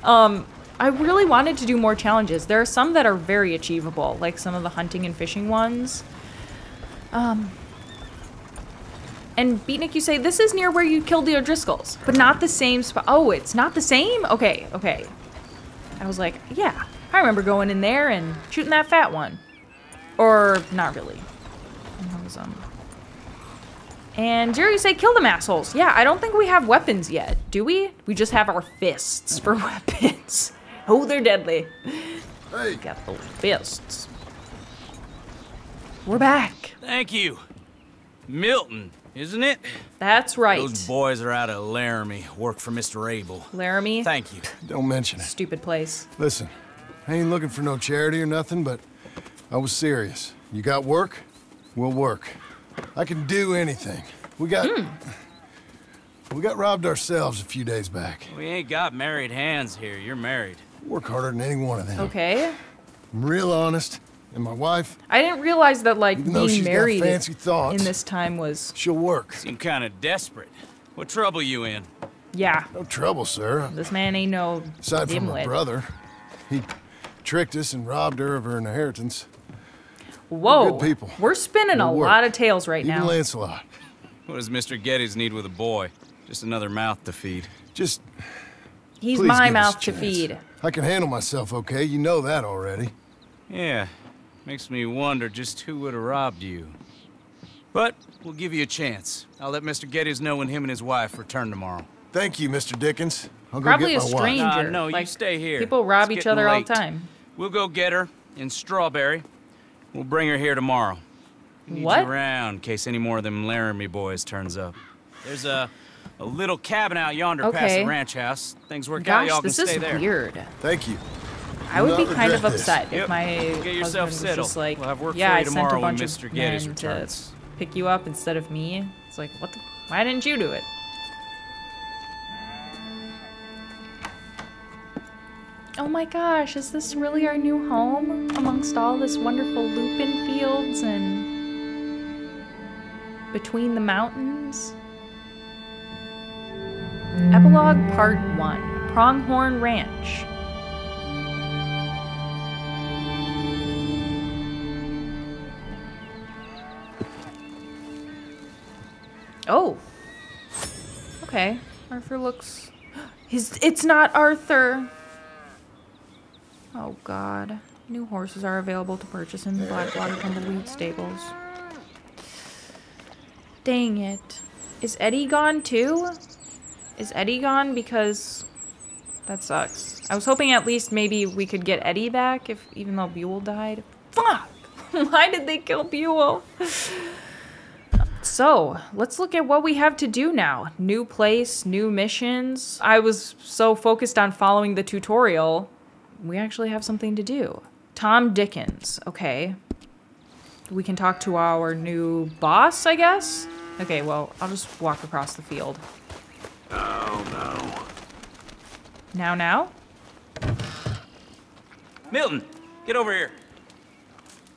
Speaker 1: Um, I really wanted to do more challenges. There are some that are very achievable, like some of the hunting and fishing ones. Um... And Beatnik, you say this is near where you killed the O'Driscolls, but not the same spot. Oh, it's not the same? Okay, okay. I was like, yeah, I remember going in there and shooting that fat one. Or not really. Was, um... And Jerry, you say kill them assholes. Yeah, I don't think we have weapons yet, do we? We just have our fists for weapons. oh, they're deadly.
Speaker 5: Hey.
Speaker 1: Got those fists. We're back.
Speaker 22: Thank you. Milton, isn't it?
Speaker 1: That's right.
Speaker 22: Those boys are out of Laramie. Work for Mr. Abel.
Speaker 1: Laramie.
Speaker 22: Thank you.
Speaker 5: Don't mention it.
Speaker 1: Stupid place.
Speaker 5: Listen, I ain't looking for no charity or nothing, but I was serious. You got work? We'll work. I can do anything. We got...
Speaker 1: Hmm.
Speaker 5: We got robbed ourselves a few days back.
Speaker 22: We ain't got married hands here. You're married.
Speaker 5: Work harder than any one of them.
Speaker 1: Okay.
Speaker 5: I'm real honest. And my wife,
Speaker 1: I didn't realize that like
Speaker 5: Even
Speaker 1: being
Speaker 5: she's got
Speaker 1: married
Speaker 5: fancy thoughts,
Speaker 1: in this time was
Speaker 5: she'll work.
Speaker 22: Seem kind of desperate. What trouble you in?
Speaker 1: yeah.
Speaker 5: No trouble, sir.
Speaker 1: This man ain't no
Speaker 5: Aside from her brother, he tricked us and robbed her of her inheritance.
Speaker 1: Whoa.
Speaker 5: Good people.
Speaker 1: We're spinning
Speaker 5: We'll
Speaker 1: a
Speaker 5: work.
Speaker 1: lot of tails right
Speaker 5: Even
Speaker 1: now.
Speaker 5: Lancelot.
Speaker 22: What does Mr. Geddes need with a boy? Just another mouth to feed.
Speaker 5: Just
Speaker 1: He's
Speaker 5: please
Speaker 1: my
Speaker 5: give us
Speaker 1: mouth to feed.
Speaker 5: I can handle myself okay. You know that already.
Speaker 22: Yeah, makes me wonder just who would have robbed you. But we'll give you a chance. I'll let Mr. Geddes know when him and his wife return tomorrow.
Speaker 5: Thank you, Mr. Dickens. I'll go
Speaker 1: Probably
Speaker 5: get
Speaker 1: a
Speaker 5: my wife.
Speaker 1: stranger.
Speaker 22: Nah, no,
Speaker 1: like,
Speaker 22: you stay here.
Speaker 1: People rob
Speaker 22: It's
Speaker 1: each
Speaker 22: getting
Speaker 1: other all the time.
Speaker 22: We'll go get her in Strawberry. We'll bring her here tomorrow. Need
Speaker 1: What?
Speaker 22: you around in case any more of them Laramie boys turns up. There's a a little cabin out yonder past the ranch house. Things work out,
Speaker 1: Gosh,
Speaker 22: y'all can
Speaker 1: this is weird.
Speaker 5: Thank you.
Speaker 1: I would be kind of
Speaker 5: regret this.
Speaker 1: upset if
Speaker 22: Yep.
Speaker 1: my
Speaker 22: Get yourself
Speaker 1: husband was just like,
Speaker 22: We'll have work
Speaker 1: yeah,
Speaker 22: for you
Speaker 1: I sent a
Speaker 22: tomorrow when
Speaker 1: bunch
Speaker 22: Mr.
Speaker 1: of
Speaker 22: Geddes
Speaker 1: men
Speaker 22: returns."
Speaker 1: to pick you up instead of me. It's like, what the? Why didn't you do it? Oh my gosh, is this really our new home amongst all this wonderful lupin fields and between the mountains? Epilogue Part 1 Pronghorn Ranch. Oh. Okay. Arthur looks. His. It's not Arthur! Oh god. New horses are available to purchase in the Blackwater Tumbleweed stables. Dang it. Is Eddie gone too? Is Eddie gone? Because that sucks. I was hoping at least maybe we could get Eddie back if even though Buell died. Fuck! Why did they kill Buell? So, let's look at what we have to do now. New place, new missions. I was so focused on following the tutorial, we actually have something to do. Tom Dickens, okay. We can talk to our new boss, I guess? Okay, well, I'll just walk across the field.
Speaker 3: Oh, no.
Speaker 1: Now, now?
Speaker 22: Milton, get over here.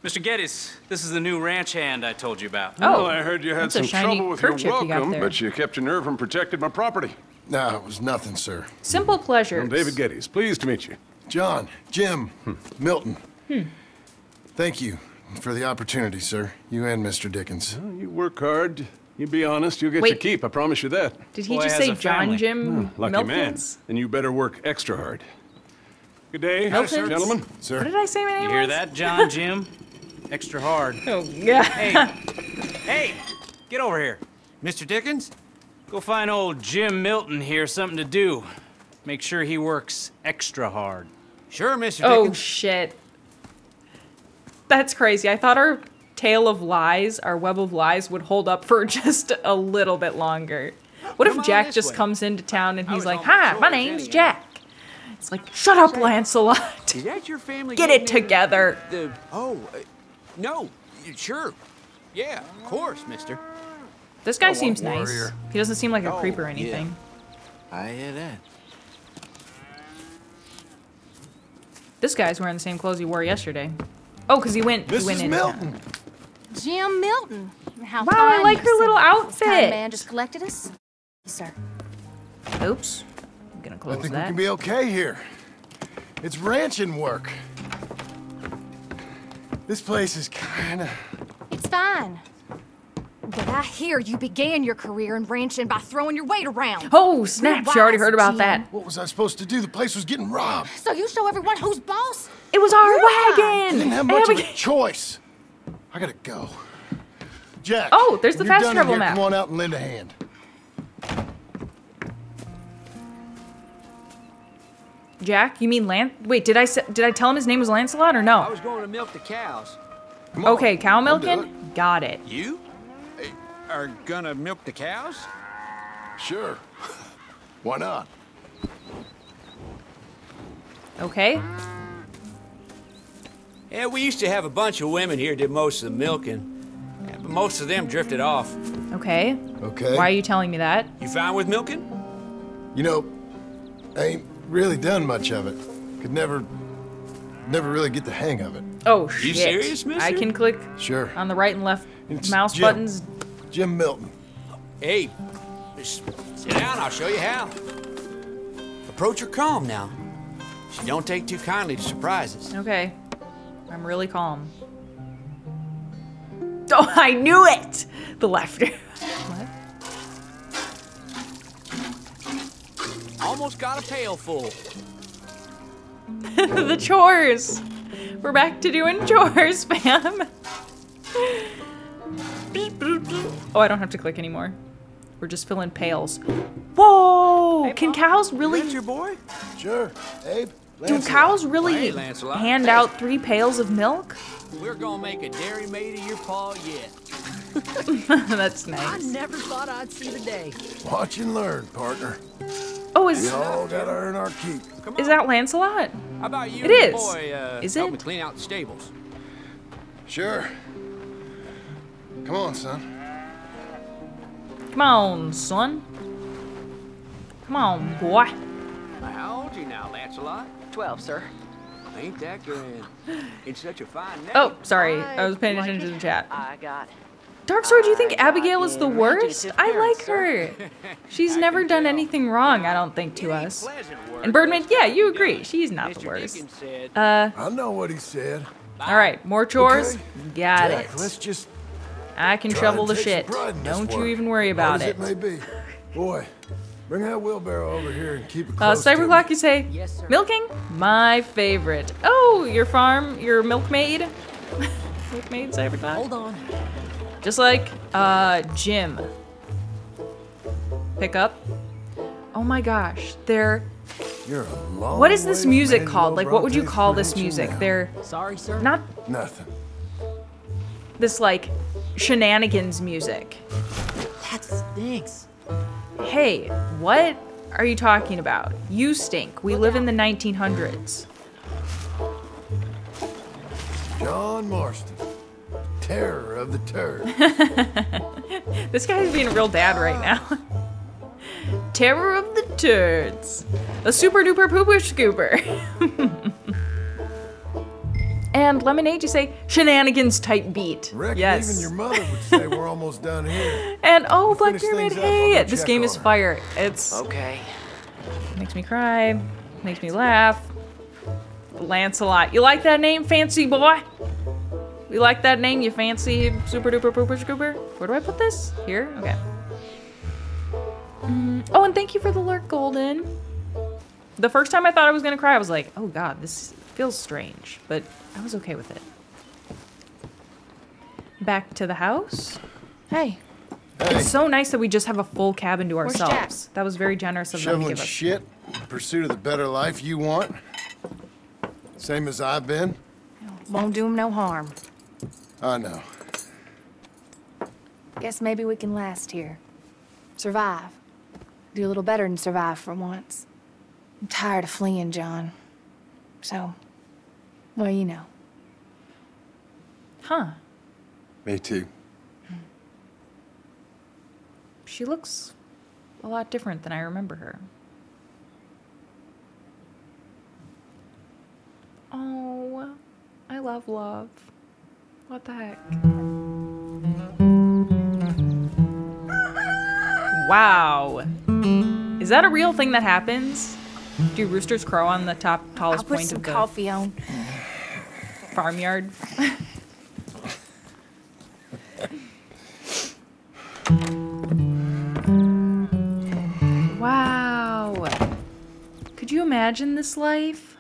Speaker 22: Mr. Geddes, this is the new ranch hand I told you about.
Speaker 1: Oh,
Speaker 3: well, I heard you had some trouble with your
Speaker 1: kerchief you
Speaker 3: welcome, but you kept your nerve and protected my property.
Speaker 5: No, it was nothing, sir.
Speaker 1: Simple pleasures.
Speaker 3: I'm David Geddes. Pleased to meet you.
Speaker 5: John, Jim, Milton.
Speaker 1: Hmm.
Speaker 5: Thank you for the opportunity, sir. You and Mr. Dickens.
Speaker 3: Well, you work hard. You be honest, you'll get your keep. I promise you that.
Speaker 1: Did he just say John Jim
Speaker 3: Lucky man.
Speaker 1: Milkins?
Speaker 3: And you better work extra hard. Good day,
Speaker 1: Miltons?
Speaker 3: gentlemen. Sir.
Speaker 1: What did I say my name
Speaker 22: You hear
Speaker 1: was?
Speaker 22: that, John Jim? Extra hard.
Speaker 1: Oh, yeah.
Speaker 22: Hey, hey, get over here.
Speaker 12: Mr. Dickens?
Speaker 22: Go find old Jim Milton here something to do. Make sure he works extra hard.
Speaker 12: Sure, Mr.
Speaker 1: Oh shit. That's crazy. I thought our tale of lies, our web of lies, would hold up for just a little bit longer. What
Speaker 12: Come
Speaker 1: if Jack just
Speaker 12: way.
Speaker 1: comes into town and he's like,
Speaker 12: on my
Speaker 1: Hi, my name's
Speaker 12: anyhow."
Speaker 1: Jack. It's like, shut up, Lancelot.
Speaker 15: Is that your family?
Speaker 1: Get it together.
Speaker 15: The oh, uh, no, sure, yeah, of course, Mister.
Speaker 1: This guy seems
Speaker 15: one
Speaker 1: nice.
Speaker 15: warrior.
Speaker 1: He doesn't seem like a
Speaker 15: Oh,
Speaker 1: creep or
Speaker 15: yeah.
Speaker 1: anything.
Speaker 15: I hear that.
Speaker 1: This guy's wearing the same clothes he wore yesterday. Oh, because he went, he went
Speaker 5: Mrs.
Speaker 1: in.
Speaker 5: Milton.
Speaker 6: Jim Milton. How
Speaker 1: Wow, I like
Speaker 6: of
Speaker 1: her little
Speaker 6: sir. This kind
Speaker 1: outfit.
Speaker 6: man just collected us. Yes, Sir.
Speaker 1: Oops. I'm gonna close that.
Speaker 5: I
Speaker 1: close
Speaker 5: think we can be okay here. It's ranching work. This place is kinda.
Speaker 6: It's fine. But I hear you began your career in ranching by throwing your weight around.
Speaker 1: Oh, snap. You already heard about
Speaker 6: Jim.
Speaker 1: that.
Speaker 5: What was I supposed to do? The place was getting robbed.
Speaker 6: So you show everyone who's boss?
Speaker 1: It was our
Speaker 6: You're
Speaker 1: wagon.
Speaker 5: I didn't have much of
Speaker 1: Abigail-
Speaker 5: a choice. I gotta go. Jack.
Speaker 1: Oh, there's the fast
Speaker 5: done in
Speaker 1: travel
Speaker 5: here,
Speaker 1: map.
Speaker 5: Come on out and lend a hand.
Speaker 1: Jack, you mean Lan? Wait, did I say, did I tell him his name was Lancelot or no?
Speaker 15: I was going to milk the cows.
Speaker 1: Okay, cow
Speaker 5: I'll
Speaker 1: milking. Got it.
Speaker 15: You are gonna milk the cows?
Speaker 5: Sure. Why not?
Speaker 1: Okay.
Speaker 15: Yeah, we used to have a bunch of women here did most of the milking, Yeah, but most of them drifted off.
Speaker 1: Okay.
Speaker 5: Okay.
Speaker 1: Why are you telling me that?
Speaker 15: You fine with milking?
Speaker 5: You know, I ain't really done much of it. Could never, never really get the hang of it.
Speaker 1: Oh shit.
Speaker 15: serious, mister?
Speaker 1: I can click
Speaker 5: Sure.
Speaker 1: on the right and left
Speaker 5: It's
Speaker 1: mouse
Speaker 5: Jim.
Speaker 1: buttons.
Speaker 5: Jim Milton.
Speaker 15: Hey, just sit down. I'll show you how. Approach her calm now. She don't take too kindly to surprises.
Speaker 1: Okay. I'm really calm. Oh, I knew it. The laughter. what?
Speaker 15: Almost got a pail full.
Speaker 1: the chores. We're back to doing chores, fam. Oh, I don't have to click anymore. We're just filling pails. Whoa! Oh, can cows really?
Speaker 5: your boy? Sure. Abe.
Speaker 1: Do cows really
Speaker 4: Hey, Lancelot.
Speaker 1: hand out three pails of milk?
Speaker 4: We're gonna make a dairy maid of your paw yet.
Speaker 1: That's nice.
Speaker 18: I never thought I'd see the day.
Speaker 5: Watch and learn, partner.
Speaker 1: Oh, is
Speaker 5: We all gotta earn our keep.
Speaker 1: is that Lancelot?
Speaker 4: How about you
Speaker 1: It
Speaker 4: is.
Speaker 1: is.
Speaker 4: boy, uh,
Speaker 1: Is
Speaker 4: help
Speaker 1: it?
Speaker 4: me clean out the stables?
Speaker 5: Sure. Come on, son.
Speaker 1: Come on, son. Come on, boy.
Speaker 4: How old you now, Lancelot?
Speaker 18: Twelve, sir.
Speaker 4: Ain't that grand? It's such a fine name.
Speaker 1: Oh, sorry. I was paying attention to the chat.
Speaker 18: I got.
Speaker 1: Dark Sword, do you think Abigail is the worst? I like her. She's never done anything wrong, I don't think, to us. And Birdman, yeah, you agree. She's not the worst. Uh,
Speaker 5: I know what he said.
Speaker 1: all right, more chores.
Speaker 5: Okay.
Speaker 1: Got
Speaker 5: Jack,
Speaker 1: it.
Speaker 5: let's just
Speaker 1: I can
Speaker 5: try
Speaker 1: shovel the shit.
Speaker 5: pride in this
Speaker 1: Don't you even worry about it.
Speaker 5: it may be. Boy, bring that wheelbarrow over here and keep it
Speaker 1: Uh,
Speaker 5: close to
Speaker 1: Cyber
Speaker 5: me.
Speaker 1: Clock, you say milking? My favorite. Oh, your farm, your milkmaid. milkmaid, Cyber Clock.
Speaker 18: Hold on.
Speaker 1: Just like uh, Jim. Pick up. Oh my gosh, they're.
Speaker 5: You're a long
Speaker 1: What is this music called? Like, what would you call this music? They're
Speaker 18: Sorry, sir.
Speaker 1: not
Speaker 5: Nothing.
Speaker 1: this like shenanigans music.
Speaker 18: That stinks.
Speaker 1: Hey, what are you talking about? You stink. We live in the 1900s.
Speaker 5: John Marston, terror of the turd.
Speaker 1: This guy's being a real dad right now. Terror of the turds. A super duper pooper scooper. and lemonade, you say shenanigans type beat.
Speaker 5: Reckon
Speaker 1: yes.
Speaker 5: even your mother would say we're almost done here.
Speaker 1: And oh, Black
Speaker 5: finish
Speaker 1: Pyramid,
Speaker 5: things up,
Speaker 1: hey, this game
Speaker 5: on
Speaker 1: is
Speaker 5: her.
Speaker 1: fire. It's
Speaker 18: Okay.
Speaker 1: makes me cry, makes me laugh. Lancelot, you like that name, fancy boy? You like that name, you fancy super duper pooper scooper? Where do I put this? Here? Okay. Mm, oh, and thank you for the lurk, Golden. The first time I thought I was gonna cry, I was like, oh god, this feels strange, but I was okay with it. Back to the house. Hey.
Speaker 5: Hey.
Speaker 1: It's so nice that we just have a full cabin to
Speaker 6: Where's
Speaker 1: ourselves. That was very generous of them to give us.
Speaker 5: shit in pursuit of the better life you want. Same as I've been.
Speaker 6: Won't do him no harm.
Speaker 5: I know.
Speaker 6: Guess maybe we can last here. Survive. Do a little better than survive for once. I'm tired of fleeing, John. So, well, you know.
Speaker 1: Huh.
Speaker 5: Me too.
Speaker 1: She looks a lot different than I remember her. Oh, I love love. What the heck? Wow. Is that a real thing that happens? Do roosters crow on the top tallest
Speaker 6: I'll put
Speaker 1: point
Speaker 6: some
Speaker 1: of the
Speaker 6: coffee on.
Speaker 1: Farmyard? wow. Could you imagine this life?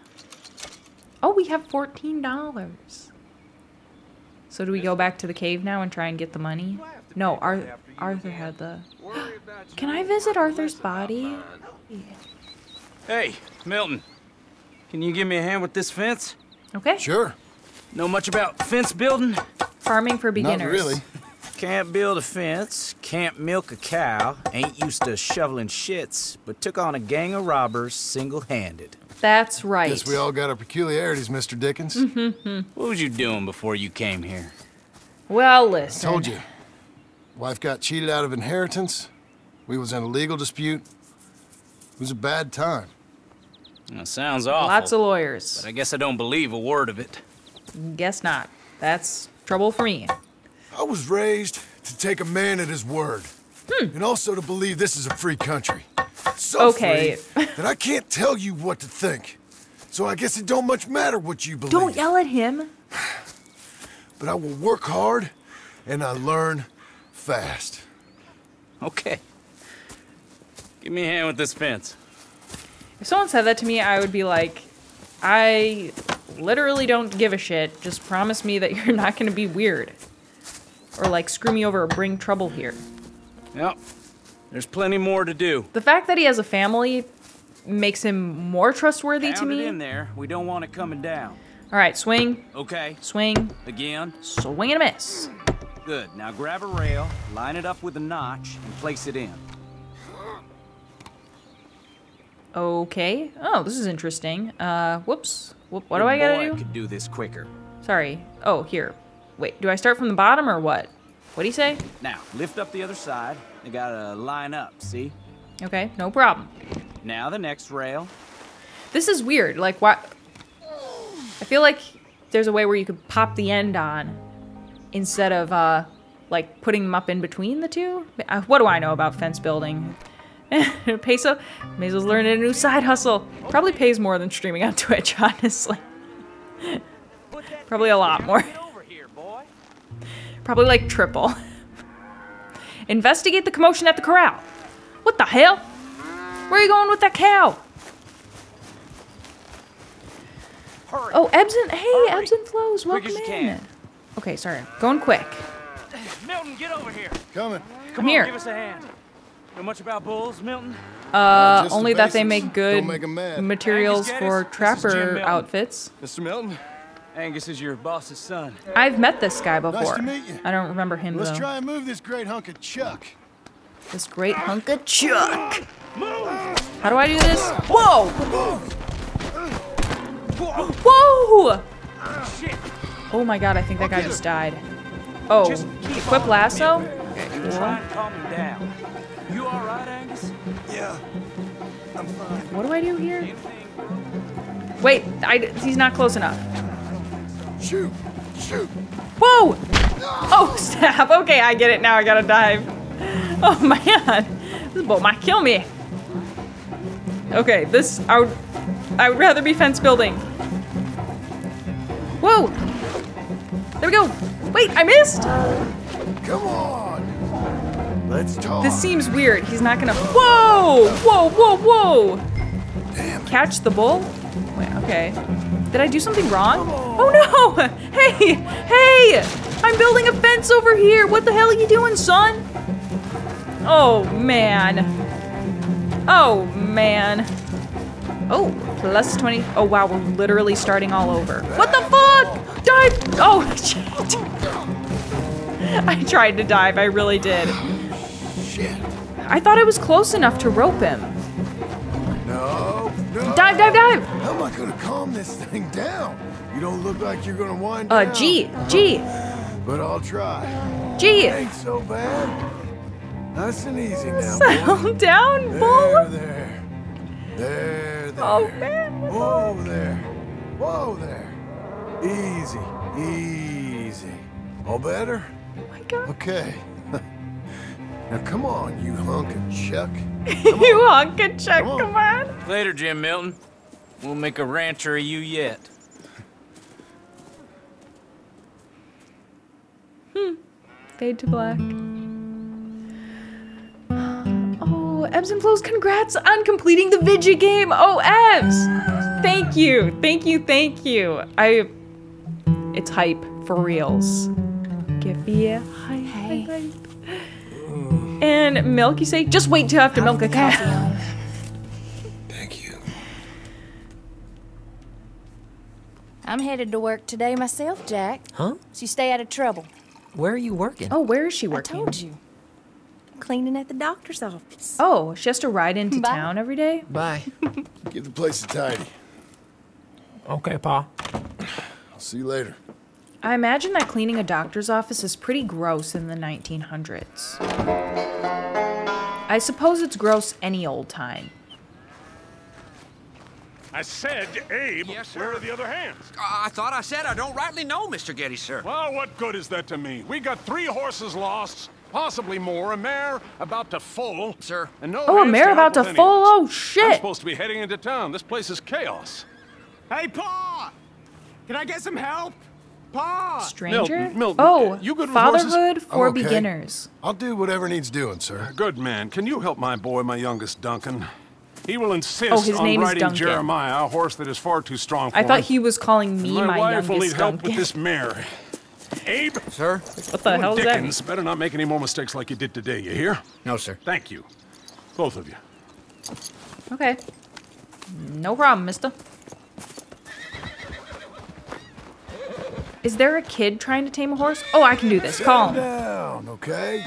Speaker 1: Oh, we have $14. So do we go back to the cave now and try and get the money? No, Ar- Arthur had the... Can I visit Arthur's body?
Speaker 22: Hey, Milton. Can you give me a hand with this fence?
Speaker 1: Okay.
Speaker 5: Sure.
Speaker 22: Know much about fence building?
Speaker 1: Farming for beginners.
Speaker 5: Not really.
Speaker 22: Can't build a fence, can't milk a cow, ain't used to shoveling shits, but took on a gang of robbers single-handed.
Speaker 1: That's right.
Speaker 5: Guess we all got our peculiarities, Mr. Dickens.
Speaker 22: mhm What was you doing before you came here?
Speaker 1: Well, listen.
Speaker 5: Told you. Wife got cheated out of inheritance. We was in a legal dispute. It was a bad time.
Speaker 22: That sounds awful.
Speaker 1: Lots of lawyers.
Speaker 22: But I guess I don't believe a word of it.
Speaker 1: Guess not. That's trouble for me.
Speaker 5: I was raised to take a man at his word. Hmm. And also to believe this is a free country. So
Speaker 1: Okay.
Speaker 5: free that I can't tell you what to think. So I guess it don't much matter what you believe.
Speaker 1: Don't yell at him.
Speaker 5: But I will work hard and I learn fast.
Speaker 22: Okay. Give me a hand with this fence.
Speaker 1: If someone said that to me, I would be like, I literally don't give a shit. Just promise me that you're not going to be weird. Or like screw me over or bring trouble here.
Speaker 22: Yep. There's plenty more to do.
Speaker 1: The fact that he has a family makes him more trustworthy to
Speaker 15: Pound it
Speaker 1: me.
Speaker 15: in there. We don't want it coming down.
Speaker 1: All right, swing,
Speaker 15: Okay.
Speaker 1: swing,
Speaker 15: Again.
Speaker 1: swing and a miss.
Speaker 15: Good. Now grab a rail, line it up with a notch, and place it in.
Speaker 1: Okay. Oh, this is interesting. Uh, whoops. Whoop, what do I gotta do?
Speaker 15: could do this quicker.
Speaker 1: Sorry. Oh, here. Wait, do I start from the bottom or what? What do you say?
Speaker 15: Now, lift up the other side. They gotta line up, see?
Speaker 1: Okay, no problem.
Speaker 15: Now the next rail.
Speaker 1: This is weird. Like, why? I feel like there's a way where you could pop the end on instead of, uh, like putting them up in between the two. What do I know about fence building? Peso, may as well learn a new side hustle. Probably pays more than streaming on Twitch, honestly. Probably a lot more. Probably like triple. Investigate the commotion at the corral. What the hell? Where are you going with that cow? Oh, ebbs and hey, ebbs and flows. Welcome in.
Speaker 15: can.
Speaker 1: Okay, sorry. Going quick.
Speaker 15: Milton, get over here.
Speaker 5: Coming.
Speaker 15: Come
Speaker 1: I'm
Speaker 15: on,
Speaker 1: here.
Speaker 15: give us a hand. Know much about bulls, Milton?
Speaker 1: Uh,
Speaker 5: just the
Speaker 1: only that they make good
Speaker 5: Don't make 'em mad.
Speaker 1: materials for
Speaker 15: Geddes, this is Jim
Speaker 1: trapper outfits.
Speaker 5: Mr. Milton,
Speaker 15: Angus is your boss's son.
Speaker 1: I've met this guy before.
Speaker 5: to meet you.
Speaker 1: I don't remember him
Speaker 5: let's
Speaker 1: though.
Speaker 5: try and move this great hunk of chuck.
Speaker 1: This great hunk of chuck. How do I do this? Whoa! Whoa! Oh my god, I think that guy just died. Oh, equip lasso?
Speaker 15: You try and calm him down. You all right, Angus?
Speaker 5: Yeah, I'm fine.
Speaker 1: What do I do here? Wait, I, he's not close enough.
Speaker 5: Shoot, shoot.
Speaker 1: Whoa! Oh, snap. Okay, I get it now. I gotta dive. Oh, man. This boat might kill me. Okay, this, I would, I would rather be fence building. Whoa! There we go. Wait, I missed.
Speaker 5: Come on. Let's talk.
Speaker 1: This seems weird. He's not gonna, whoa! Whoa, whoa, whoa! Damn. Catch the bull? Wait, okay. Did I do something wrong? Oh no! Hey! Hey! I'm building a fence over here! What the hell are you doing, son? Oh, man. Oh, man. Oh, plus 20. Oh, wow, we're literally starting all over. What the fuck? Dive! Oh, shit. I tried to dive, I really did.
Speaker 5: Shit.
Speaker 1: I thought I was close enough to rope him.
Speaker 5: No, no.
Speaker 1: Dive, dive, dive!
Speaker 5: How am I gonna calm this thing down? You don't look like you're gonna wind
Speaker 1: Uh,
Speaker 5: down.
Speaker 1: G, G,
Speaker 5: But I'll try.
Speaker 1: G.
Speaker 5: Ain't so bad. Nice and easy now.
Speaker 1: Settle down,
Speaker 5: There,
Speaker 1: bull.
Speaker 5: there. There, there.
Speaker 1: Oh, man.
Speaker 5: Whoa there. Whoa there. Easy, easy. All better?
Speaker 1: Oh my god.
Speaker 5: Okay. Now come on, you hunk of chuck.
Speaker 1: you hunk and check,
Speaker 5: Come on.
Speaker 1: come on.
Speaker 22: Later, Jim Milton. We'll make a rancher of you yet. Hmm.
Speaker 1: Fade to black. Oh, Ebbs and Flows, congrats on completing the Vidya game. Oh, Ebbs! Thank you, thank you, thank you. I. It's hype for reals. Give me a hype.
Speaker 14: Hey.
Speaker 1: Hype. And milk, you say? Just wait till after milk a cow.
Speaker 5: Thank you.
Speaker 6: I'm headed to work today myself, Jack.
Speaker 23: Huh?
Speaker 6: So you stay out of trouble.
Speaker 23: Where are you working?
Speaker 1: Oh, where is she working?
Speaker 6: I told you. Cleaning at the doctor's office.
Speaker 1: Oh, she has to ride into
Speaker 6: Bye.
Speaker 1: town every day?
Speaker 23: Bye.
Speaker 5: Give the place a tidy.
Speaker 23: Okay, Pa.
Speaker 5: I'll see you later.
Speaker 1: I imagine that cleaning a doctor's office is pretty gross in the 1900s. I suppose it's gross any old time.
Speaker 10: I said, Abe, yes, where are the other hands?
Speaker 15: I thought I said I don't rightly know, Mr. Geddes, sir.
Speaker 10: Well, what good is that to me? We got three horses lost, possibly more, a mare about to foal.
Speaker 15: Sir.
Speaker 10: And no
Speaker 1: Oh, a mare
Speaker 10: help
Speaker 1: about to
Speaker 10: with
Speaker 1: foal? Oh,
Speaker 10: shit. I'm supposed to be heading into town. This place is chaos.
Speaker 24: Hey, Pa! Can I get some help? Pa!
Speaker 1: Stranger?
Speaker 10: Milton, Milton,
Speaker 1: oh,
Speaker 10: you good with
Speaker 1: fatherhood for
Speaker 5: I'm okay.
Speaker 1: beginners.
Speaker 5: I'll do whatever needs doing, sir.
Speaker 10: Good man. Can you help my boy, my youngest Duncan? He will insist
Speaker 1: Oh, his
Speaker 10: on
Speaker 1: name
Speaker 10: riding
Speaker 1: Duncan.
Speaker 10: Jeremiah, a horse that is far too strong for
Speaker 1: I thought he was calling me
Speaker 10: my,
Speaker 1: my,
Speaker 10: wife will need help
Speaker 1: Duncan.
Speaker 10: with this mare. Abe?
Speaker 15: Sir?
Speaker 1: What the hell
Speaker 10: and
Speaker 1: is that?
Speaker 10: Dickens better not make any more mistakes like you did today, you hear?
Speaker 15: No, sir.
Speaker 10: Thank you. Both of you.
Speaker 1: Okay. No problem, mister. Is there a kid trying to tame a horse? Oh, I can do this. Call
Speaker 5: Calm
Speaker 1: him.
Speaker 5: down, okay?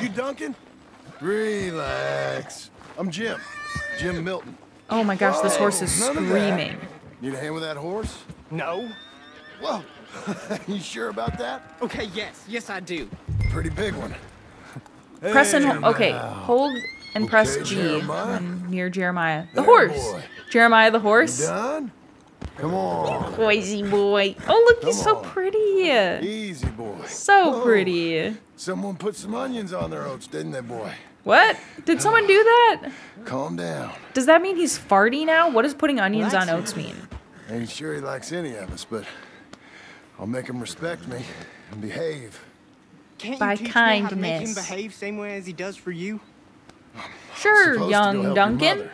Speaker 5: You Duncan? Relax. I'm Jim. Jim Milton.
Speaker 1: Oh my gosh, this horse is
Speaker 5: Oh, none
Speaker 1: screaming.
Speaker 5: Need a hand with that horse?
Speaker 24: No.
Speaker 5: Whoa. you sure about that?
Speaker 24: Okay, yes. Yes, I do.
Speaker 5: Pretty big one.
Speaker 1: Press and hold. Okay, hold and press G
Speaker 5: Jeremiah.
Speaker 1: when near Jeremiah. The
Speaker 5: There,
Speaker 1: horse.
Speaker 5: boy.
Speaker 1: Jeremiah the horse.
Speaker 5: You done? Come on.
Speaker 1: Crazy boy. Oh, look, he's
Speaker 5: Come
Speaker 1: so
Speaker 5: on.
Speaker 1: pretty.
Speaker 5: Easy, boy.
Speaker 1: So
Speaker 5: Oh,
Speaker 1: pretty.
Speaker 5: Someone put some onions on their oats, didn't they, boy?
Speaker 1: What? Did someone do that?
Speaker 5: Calm down.
Speaker 1: Does that mean he's farty now? What does putting onions on oats mean?
Speaker 5: Ain't sure he likes any of us, but I'll make him respect me and behave.
Speaker 24: Can't
Speaker 1: By
Speaker 24: you teach me how to make him behave same way as he does for you?
Speaker 1: Sure,
Speaker 5: Supposed to
Speaker 1: young
Speaker 5: help your
Speaker 1: Duncan.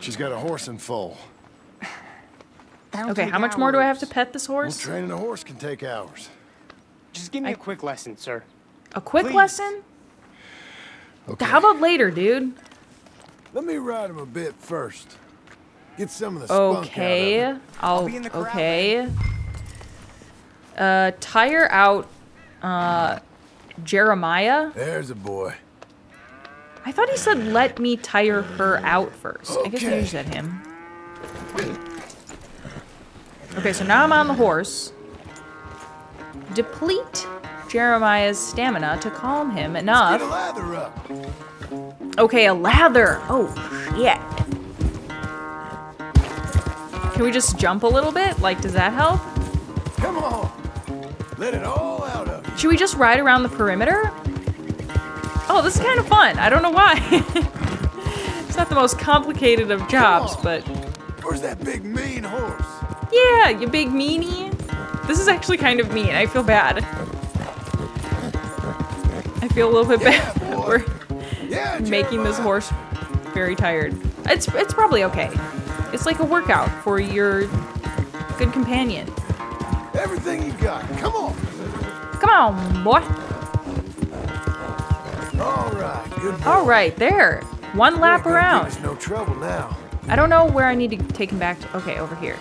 Speaker 5: She's got a horse in foal.
Speaker 1: Okay, how much more do I have to pet this
Speaker 5: Well,
Speaker 1: horse?
Speaker 5: training a horse can take hours.
Speaker 24: Just give me a quick lesson, sir.
Speaker 1: A quick
Speaker 24: Please.
Speaker 1: lesson?
Speaker 5: Okay.
Speaker 1: How about later, dude?
Speaker 5: Let me ride him a bit first. Get some of the spunk out
Speaker 1: Okay.
Speaker 5: of him.
Speaker 1: I'll,
Speaker 24: be in the corral,
Speaker 1: okay. Uh, tire out uh Jeremiah.
Speaker 5: There's a boy.
Speaker 1: I thought he said let me tire her out first. I guess maybe
Speaker 5: Okay.
Speaker 1: he said him. Okay, so now I'm on the horse. Deplete Jeremiah's stamina to calm him enough.
Speaker 5: a lather.
Speaker 1: Okay, a lather. Oh, shit. Can we just jump a little bit? Like, does that help?
Speaker 5: Come on. Let it all out of you.
Speaker 1: Should we just ride around the perimeter? Oh, this is kind of fun. I don't know why. it's not the most complicated of jobs, but
Speaker 5: Where's that big mean horse?
Speaker 1: Yeah, you big meanie. This is actually kind of mean. I feel bad. I feel a little bit bad that we're
Speaker 5: Yeah,
Speaker 1: making this horse very tired. It's it's probably okay. It's like a workout for your good companion.
Speaker 5: Everything you got. Come on.
Speaker 1: Come on, boy.
Speaker 5: All right. Good boy.
Speaker 1: All right, there. One lap
Speaker 5: Ain't gonna give
Speaker 1: around.
Speaker 5: no trouble now.
Speaker 1: I don't know where I need to take him back to. Okay, over here.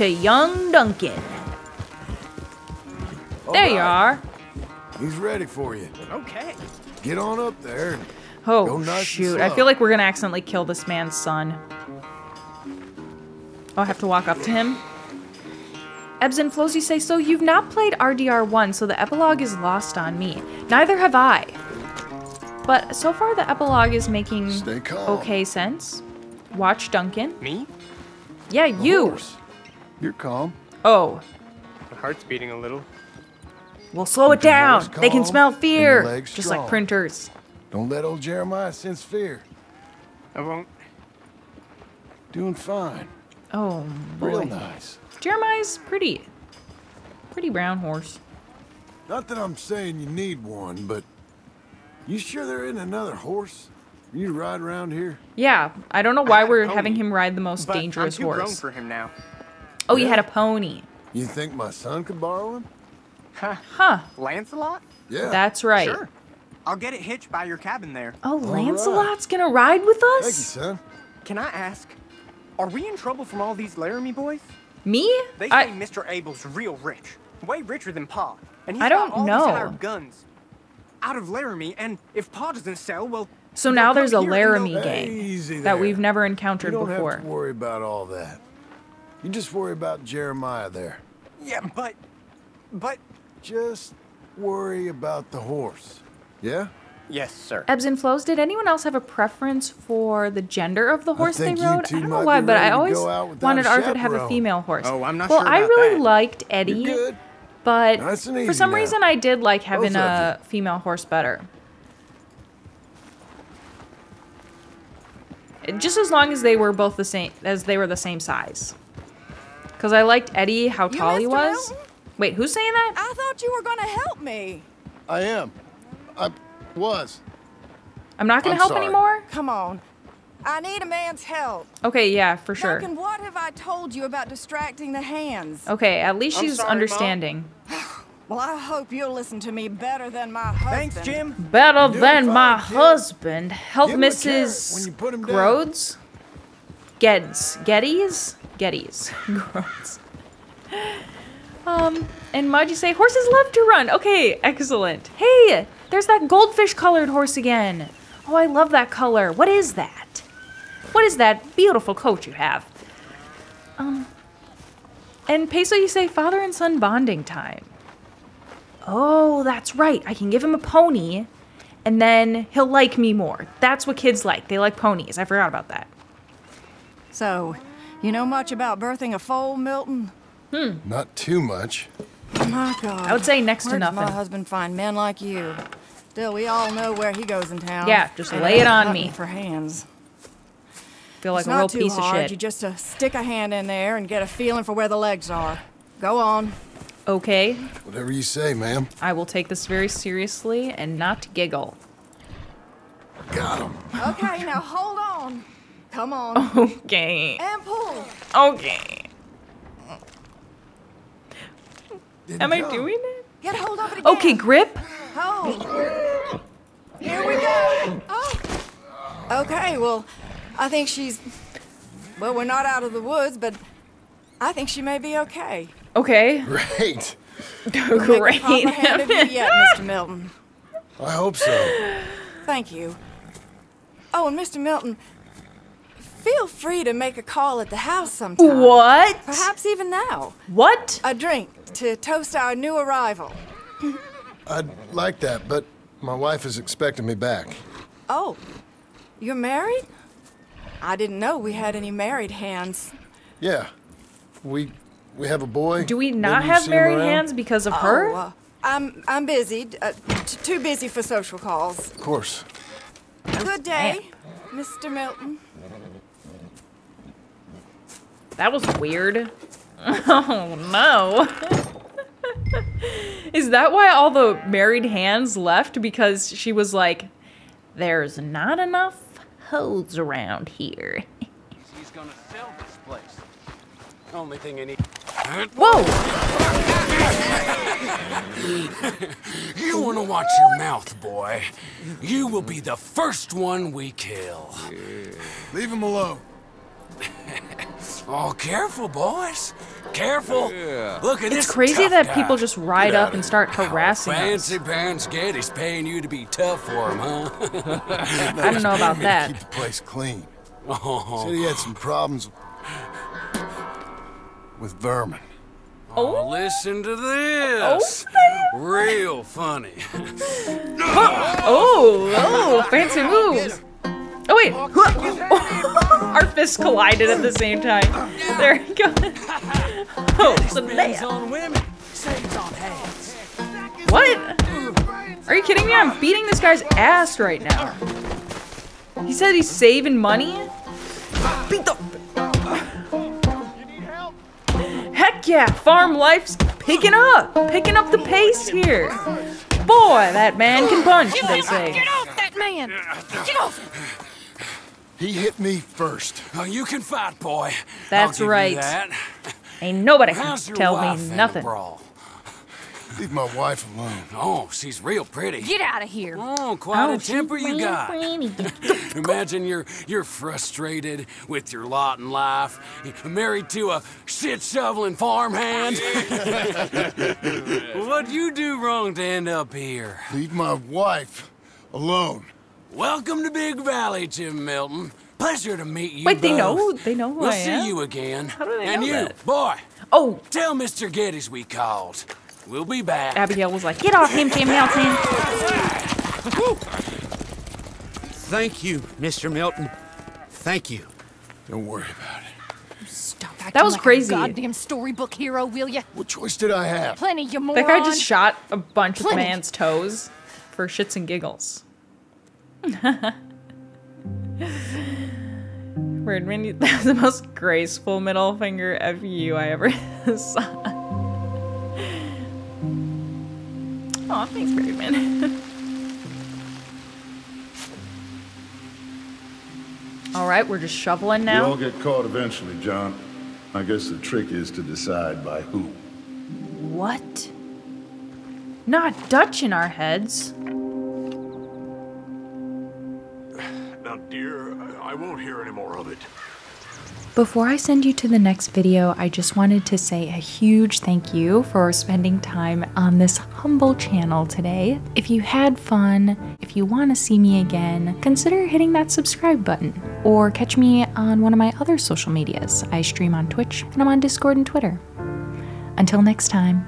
Speaker 1: To young Duncan.
Speaker 5: All
Speaker 1: There you are.
Speaker 5: He's ready for you.
Speaker 24: Okay.
Speaker 5: Get on up there.
Speaker 1: Oh,
Speaker 5: nice
Speaker 1: shoot. I feel like we're gonna accidentally kill this man's son. Oh, I have to walk up to him? Ebbs and flows, you say, so you've not played RDR1, so the epilogue is lost on me. Neither have I. But so far, the epilogue is making okay sense. Watch Duncan.
Speaker 24: Me?
Speaker 1: Yeah, you.
Speaker 5: Horse. You're calm.
Speaker 1: Oh,
Speaker 24: My heart's beating a little.
Speaker 1: well, slow it down.
Speaker 5: voice
Speaker 1: They can smell fear.
Speaker 5: legs
Speaker 1: Just like printers.
Speaker 5: Don't let old Jeremiah sense fear.
Speaker 24: I won't.
Speaker 5: Doing fine.
Speaker 1: Oh,
Speaker 5: Real nice.
Speaker 1: Jeremiah's pretty. Pretty brown horse.
Speaker 5: Not that I'm saying you need one, but you sure there isn't another horse? You ride around here?
Speaker 1: Yeah, I don't know why we're
Speaker 24: oh.
Speaker 1: having him ride the most
Speaker 24: But
Speaker 1: dangerous
Speaker 24: I'm too grown
Speaker 1: horse.
Speaker 24: for him now.
Speaker 1: Oh, you had a pony.
Speaker 5: You think my son could borrow him?
Speaker 1: Huh.
Speaker 24: Lancelot?
Speaker 5: Yeah.
Speaker 1: That's right.
Speaker 24: Sure. I'll get it hitched by your cabin there.
Speaker 1: Oh,
Speaker 5: right.
Speaker 1: Lancelot's gonna ride with us?
Speaker 5: Thank you,
Speaker 1: us?
Speaker 5: son.
Speaker 24: Can I ask, are we in trouble from all these Laramie boys?
Speaker 1: Me?
Speaker 24: They say
Speaker 1: I,
Speaker 24: Mr. Abel's real rich, way richer than Pa, and he's
Speaker 1: I don't
Speaker 24: got all
Speaker 1: know.
Speaker 24: these hired guns out of Laramie. And if Pa doesn't sell, well,
Speaker 1: so now there's a
Speaker 24: here and they'll-
Speaker 1: Laramie gang that we've never
Speaker 5: You
Speaker 1: encountered
Speaker 5: don't
Speaker 1: before.
Speaker 5: have to worry about all that. You just worry about Jeremiah there.
Speaker 24: Yeah, but, but
Speaker 5: Just worry about the horse. Yeah?
Speaker 24: yes, sir.
Speaker 1: Ebbs and flows. Did anyone else have a preference for the gender of the horse they rode? I don't know why, but I always
Speaker 5: go out without
Speaker 1: wanted Arthur to have a female horse.
Speaker 24: Oh, I'm not
Speaker 1: well,
Speaker 24: sure
Speaker 1: I really
Speaker 24: that.
Speaker 1: liked Eddie,
Speaker 5: You're good.
Speaker 1: but
Speaker 5: Nice and
Speaker 1: for some
Speaker 5: now.
Speaker 1: reason I did like having a female horse better. Just as long as they were both the same, as they were the same size. Because I liked Eddie, how
Speaker 16: You,
Speaker 1: tall he was.
Speaker 16: Milton?
Speaker 1: Wait, who's saying that?
Speaker 16: I thought you were gonna help me.
Speaker 5: I am. I was.
Speaker 1: I'm not gonna help
Speaker 5: sorry.
Speaker 1: anymore?
Speaker 16: Come on. I need a man's help.
Speaker 1: Okay, yeah, for sure.
Speaker 16: Duncan, what have I told you about distracting the hands?
Speaker 1: Okay, at least
Speaker 24: I'm
Speaker 1: she's
Speaker 24: sorry, Mom.
Speaker 1: understanding.
Speaker 25: Well, I hope you'll listen to me better than my husband.
Speaker 24: Thanks, Jim.
Speaker 1: Better
Speaker 24: Doing
Speaker 1: than my
Speaker 24: fine, kid.
Speaker 1: husband. Help
Speaker 24: Give him a carrot
Speaker 1: Mrs.
Speaker 24: when you put him down.
Speaker 1: Grodes? Geds. Gettys? Gettys. Grodes. Um, and you say horses love to run? Okay, excellent. Hey, there's that goldfish colored horse again. Oh, I love that color. What is that? What is that beautiful coat you have? Um, and Peso, you say father and son bonding time. Oh, that's right. I can give him a pony, and then he'll like me more. That's what kids like. They like ponies. I forgot about that.
Speaker 25: So, you know much about birthing a foal, Milton?
Speaker 1: Hmm.
Speaker 5: Not too much.
Speaker 25: My God.
Speaker 1: I would say next to
Speaker 25: Where does
Speaker 1: nothing.
Speaker 25: my husband find men like you? Still, we all know where he goes in town.
Speaker 1: Yeah, just
Speaker 25: And
Speaker 1: lay it on
Speaker 25: hunting
Speaker 1: me.
Speaker 25: For hands.
Speaker 1: Feel like
Speaker 25: it's
Speaker 1: a
Speaker 25: not
Speaker 1: real
Speaker 25: too
Speaker 1: piece
Speaker 25: hard.
Speaker 1: of shit.
Speaker 25: You just uh, stick a hand in there and get a feeling for where the legs are. Go on.
Speaker 1: Okay,
Speaker 5: Whatever you say, ma'am.
Speaker 1: I will take this very seriously and not giggle.
Speaker 5: Got him.
Speaker 25: Okay, now hold on. Come on.
Speaker 1: Okay.
Speaker 25: And pull.
Speaker 1: Okay.
Speaker 25: Didn't
Speaker 1: Am I
Speaker 25: go.
Speaker 1: doing it?
Speaker 25: Get hold of it again.
Speaker 1: Okay, grip.
Speaker 25: Hold. Here we go. Oh. Okay, well, I think she's. Well, we're not out of the woods, but I think she may be okay.
Speaker 1: Okay.
Speaker 5: Great.
Speaker 1: Great.
Speaker 25: Make a proper hand of you yet, Mr. Milton.
Speaker 5: I hope so.
Speaker 25: Thank you. Oh, and Mr. Milton, feel free to make a call at the house sometime.
Speaker 1: What?
Speaker 25: Perhaps even now.
Speaker 1: What?
Speaker 25: A drink to toast our new arrival.
Speaker 5: I'd like that, but my wife is expecting me back.
Speaker 25: Oh, you're married? I didn't know we had any married hands.
Speaker 5: Yeah. We we have a boy.
Speaker 1: Do we not have married hands because of her?
Speaker 25: Oh, uh, I'm I'm busy. Uh, t- too busy for social calls.
Speaker 5: Of course.
Speaker 25: Good day, Mr. Milton.
Speaker 1: That was weird. Oh no. Is that why all the married hands left? Because she was like, there's not enough hoes around here.
Speaker 26: He's gonna sell this place. Only thing I need.
Speaker 1: Whoa!
Speaker 22: You want to watch your mouth, boy. You will be the first one we kill.
Speaker 5: Leave him alone.
Speaker 22: Oh, careful, boys. Careful. Look at
Speaker 1: It's
Speaker 22: this.
Speaker 1: It's crazy
Speaker 22: tough
Speaker 1: that
Speaker 22: guy.
Speaker 1: people just ride up and
Speaker 22: of
Speaker 1: start
Speaker 22: here.
Speaker 1: harassing us.
Speaker 22: Fancy pants Geddes paying you to be tough for him, huh?
Speaker 1: I don't know about that.
Speaker 5: Keep the place clean.
Speaker 22: Oh.
Speaker 5: Said he had some problems with vermin.
Speaker 22: Oh, listen to this. Oh, Real funny.
Speaker 1: Oh, oh, fancy moves. Oh wait, our fists collided at the same time. There you go. Oh, the
Speaker 27: Hands on on hands.
Speaker 1: What? Are you kidding me? I'm beating this guy's ass right now. He said he's saving money. Beat the. Heck yeah, farm life's picking up, picking up the pace here. Boy, that man can punch. They say.
Speaker 7: Get off that man! Get off!
Speaker 5: He hit me first.
Speaker 22: Oh, you can fight, boy.
Speaker 1: That's
Speaker 22: I'll give you
Speaker 1: right.
Speaker 22: that.
Speaker 1: Ain't nobody can
Speaker 22: How's your
Speaker 1: tell me nothing.
Speaker 22: brawl?
Speaker 5: Leave my wife alone.
Speaker 22: Oh, she's real pretty.
Speaker 7: Get out of here.
Speaker 22: Oh, quite
Speaker 7: Oh,
Speaker 22: a temper you got. Imagine you're you're frustrated with your lot in life, married to a shit shoveling farmhand. What'd you do wrong to end up here?
Speaker 5: Leave my wife alone.
Speaker 22: Welcome to Big Valley, Jim Milton. Pleasure to meet you.
Speaker 1: Wait, they
Speaker 22: both.
Speaker 1: know? They know who
Speaker 22: we'll
Speaker 1: I
Speaker 22: see you again.
Speaker 1: How do they
Speaker 22: and
Speaker 1: know
Speaker 22: you,
Speaker 1: that?
Speaker 22: boy.
Speaker 1: Oh,
Speaker 22: tell Mr. Geddes we called. We'll be back.
Speaker 1: Abigail was like, "Get off him, Jim Milton."
Speaker 26: Thank you, Mr. Milton. Thank you.
Speaker 5: Don't worry about it.
Speaker 6: Stop acting
Speaker 1: That was
Speaker 6: like
Speaker 1: crazy.
Speaker 6: A goddamn storybook hero, will ya?
Speaker 5: What choice did I have?
Speaker 6: Plenty, you moron.
Speaker 1: That guy just shot a bunch of man's toes for shits and giggles. Weird, man. That's the most graceful middle finger F you I ever saw. Aw, thanks, Brave Man. All right, we're just shoveling now.
Speaker 28: We all get caught eventually, John. I guess the trick is to decide by who.
Speaker 1: What? Not Dutch in our heads.
Speaker 29: Now, dear, I won't hear any more of it.
Speaker 1: Before I send you to the next video, I just wanted to say a huge thank you for spending time on this humble channel today. If you had fun, if you want to see me again, consider hitting that subscribe button or catch me on one of my other social medias. I stream on Twitch and I'm on Discord and Twitter. Until next time,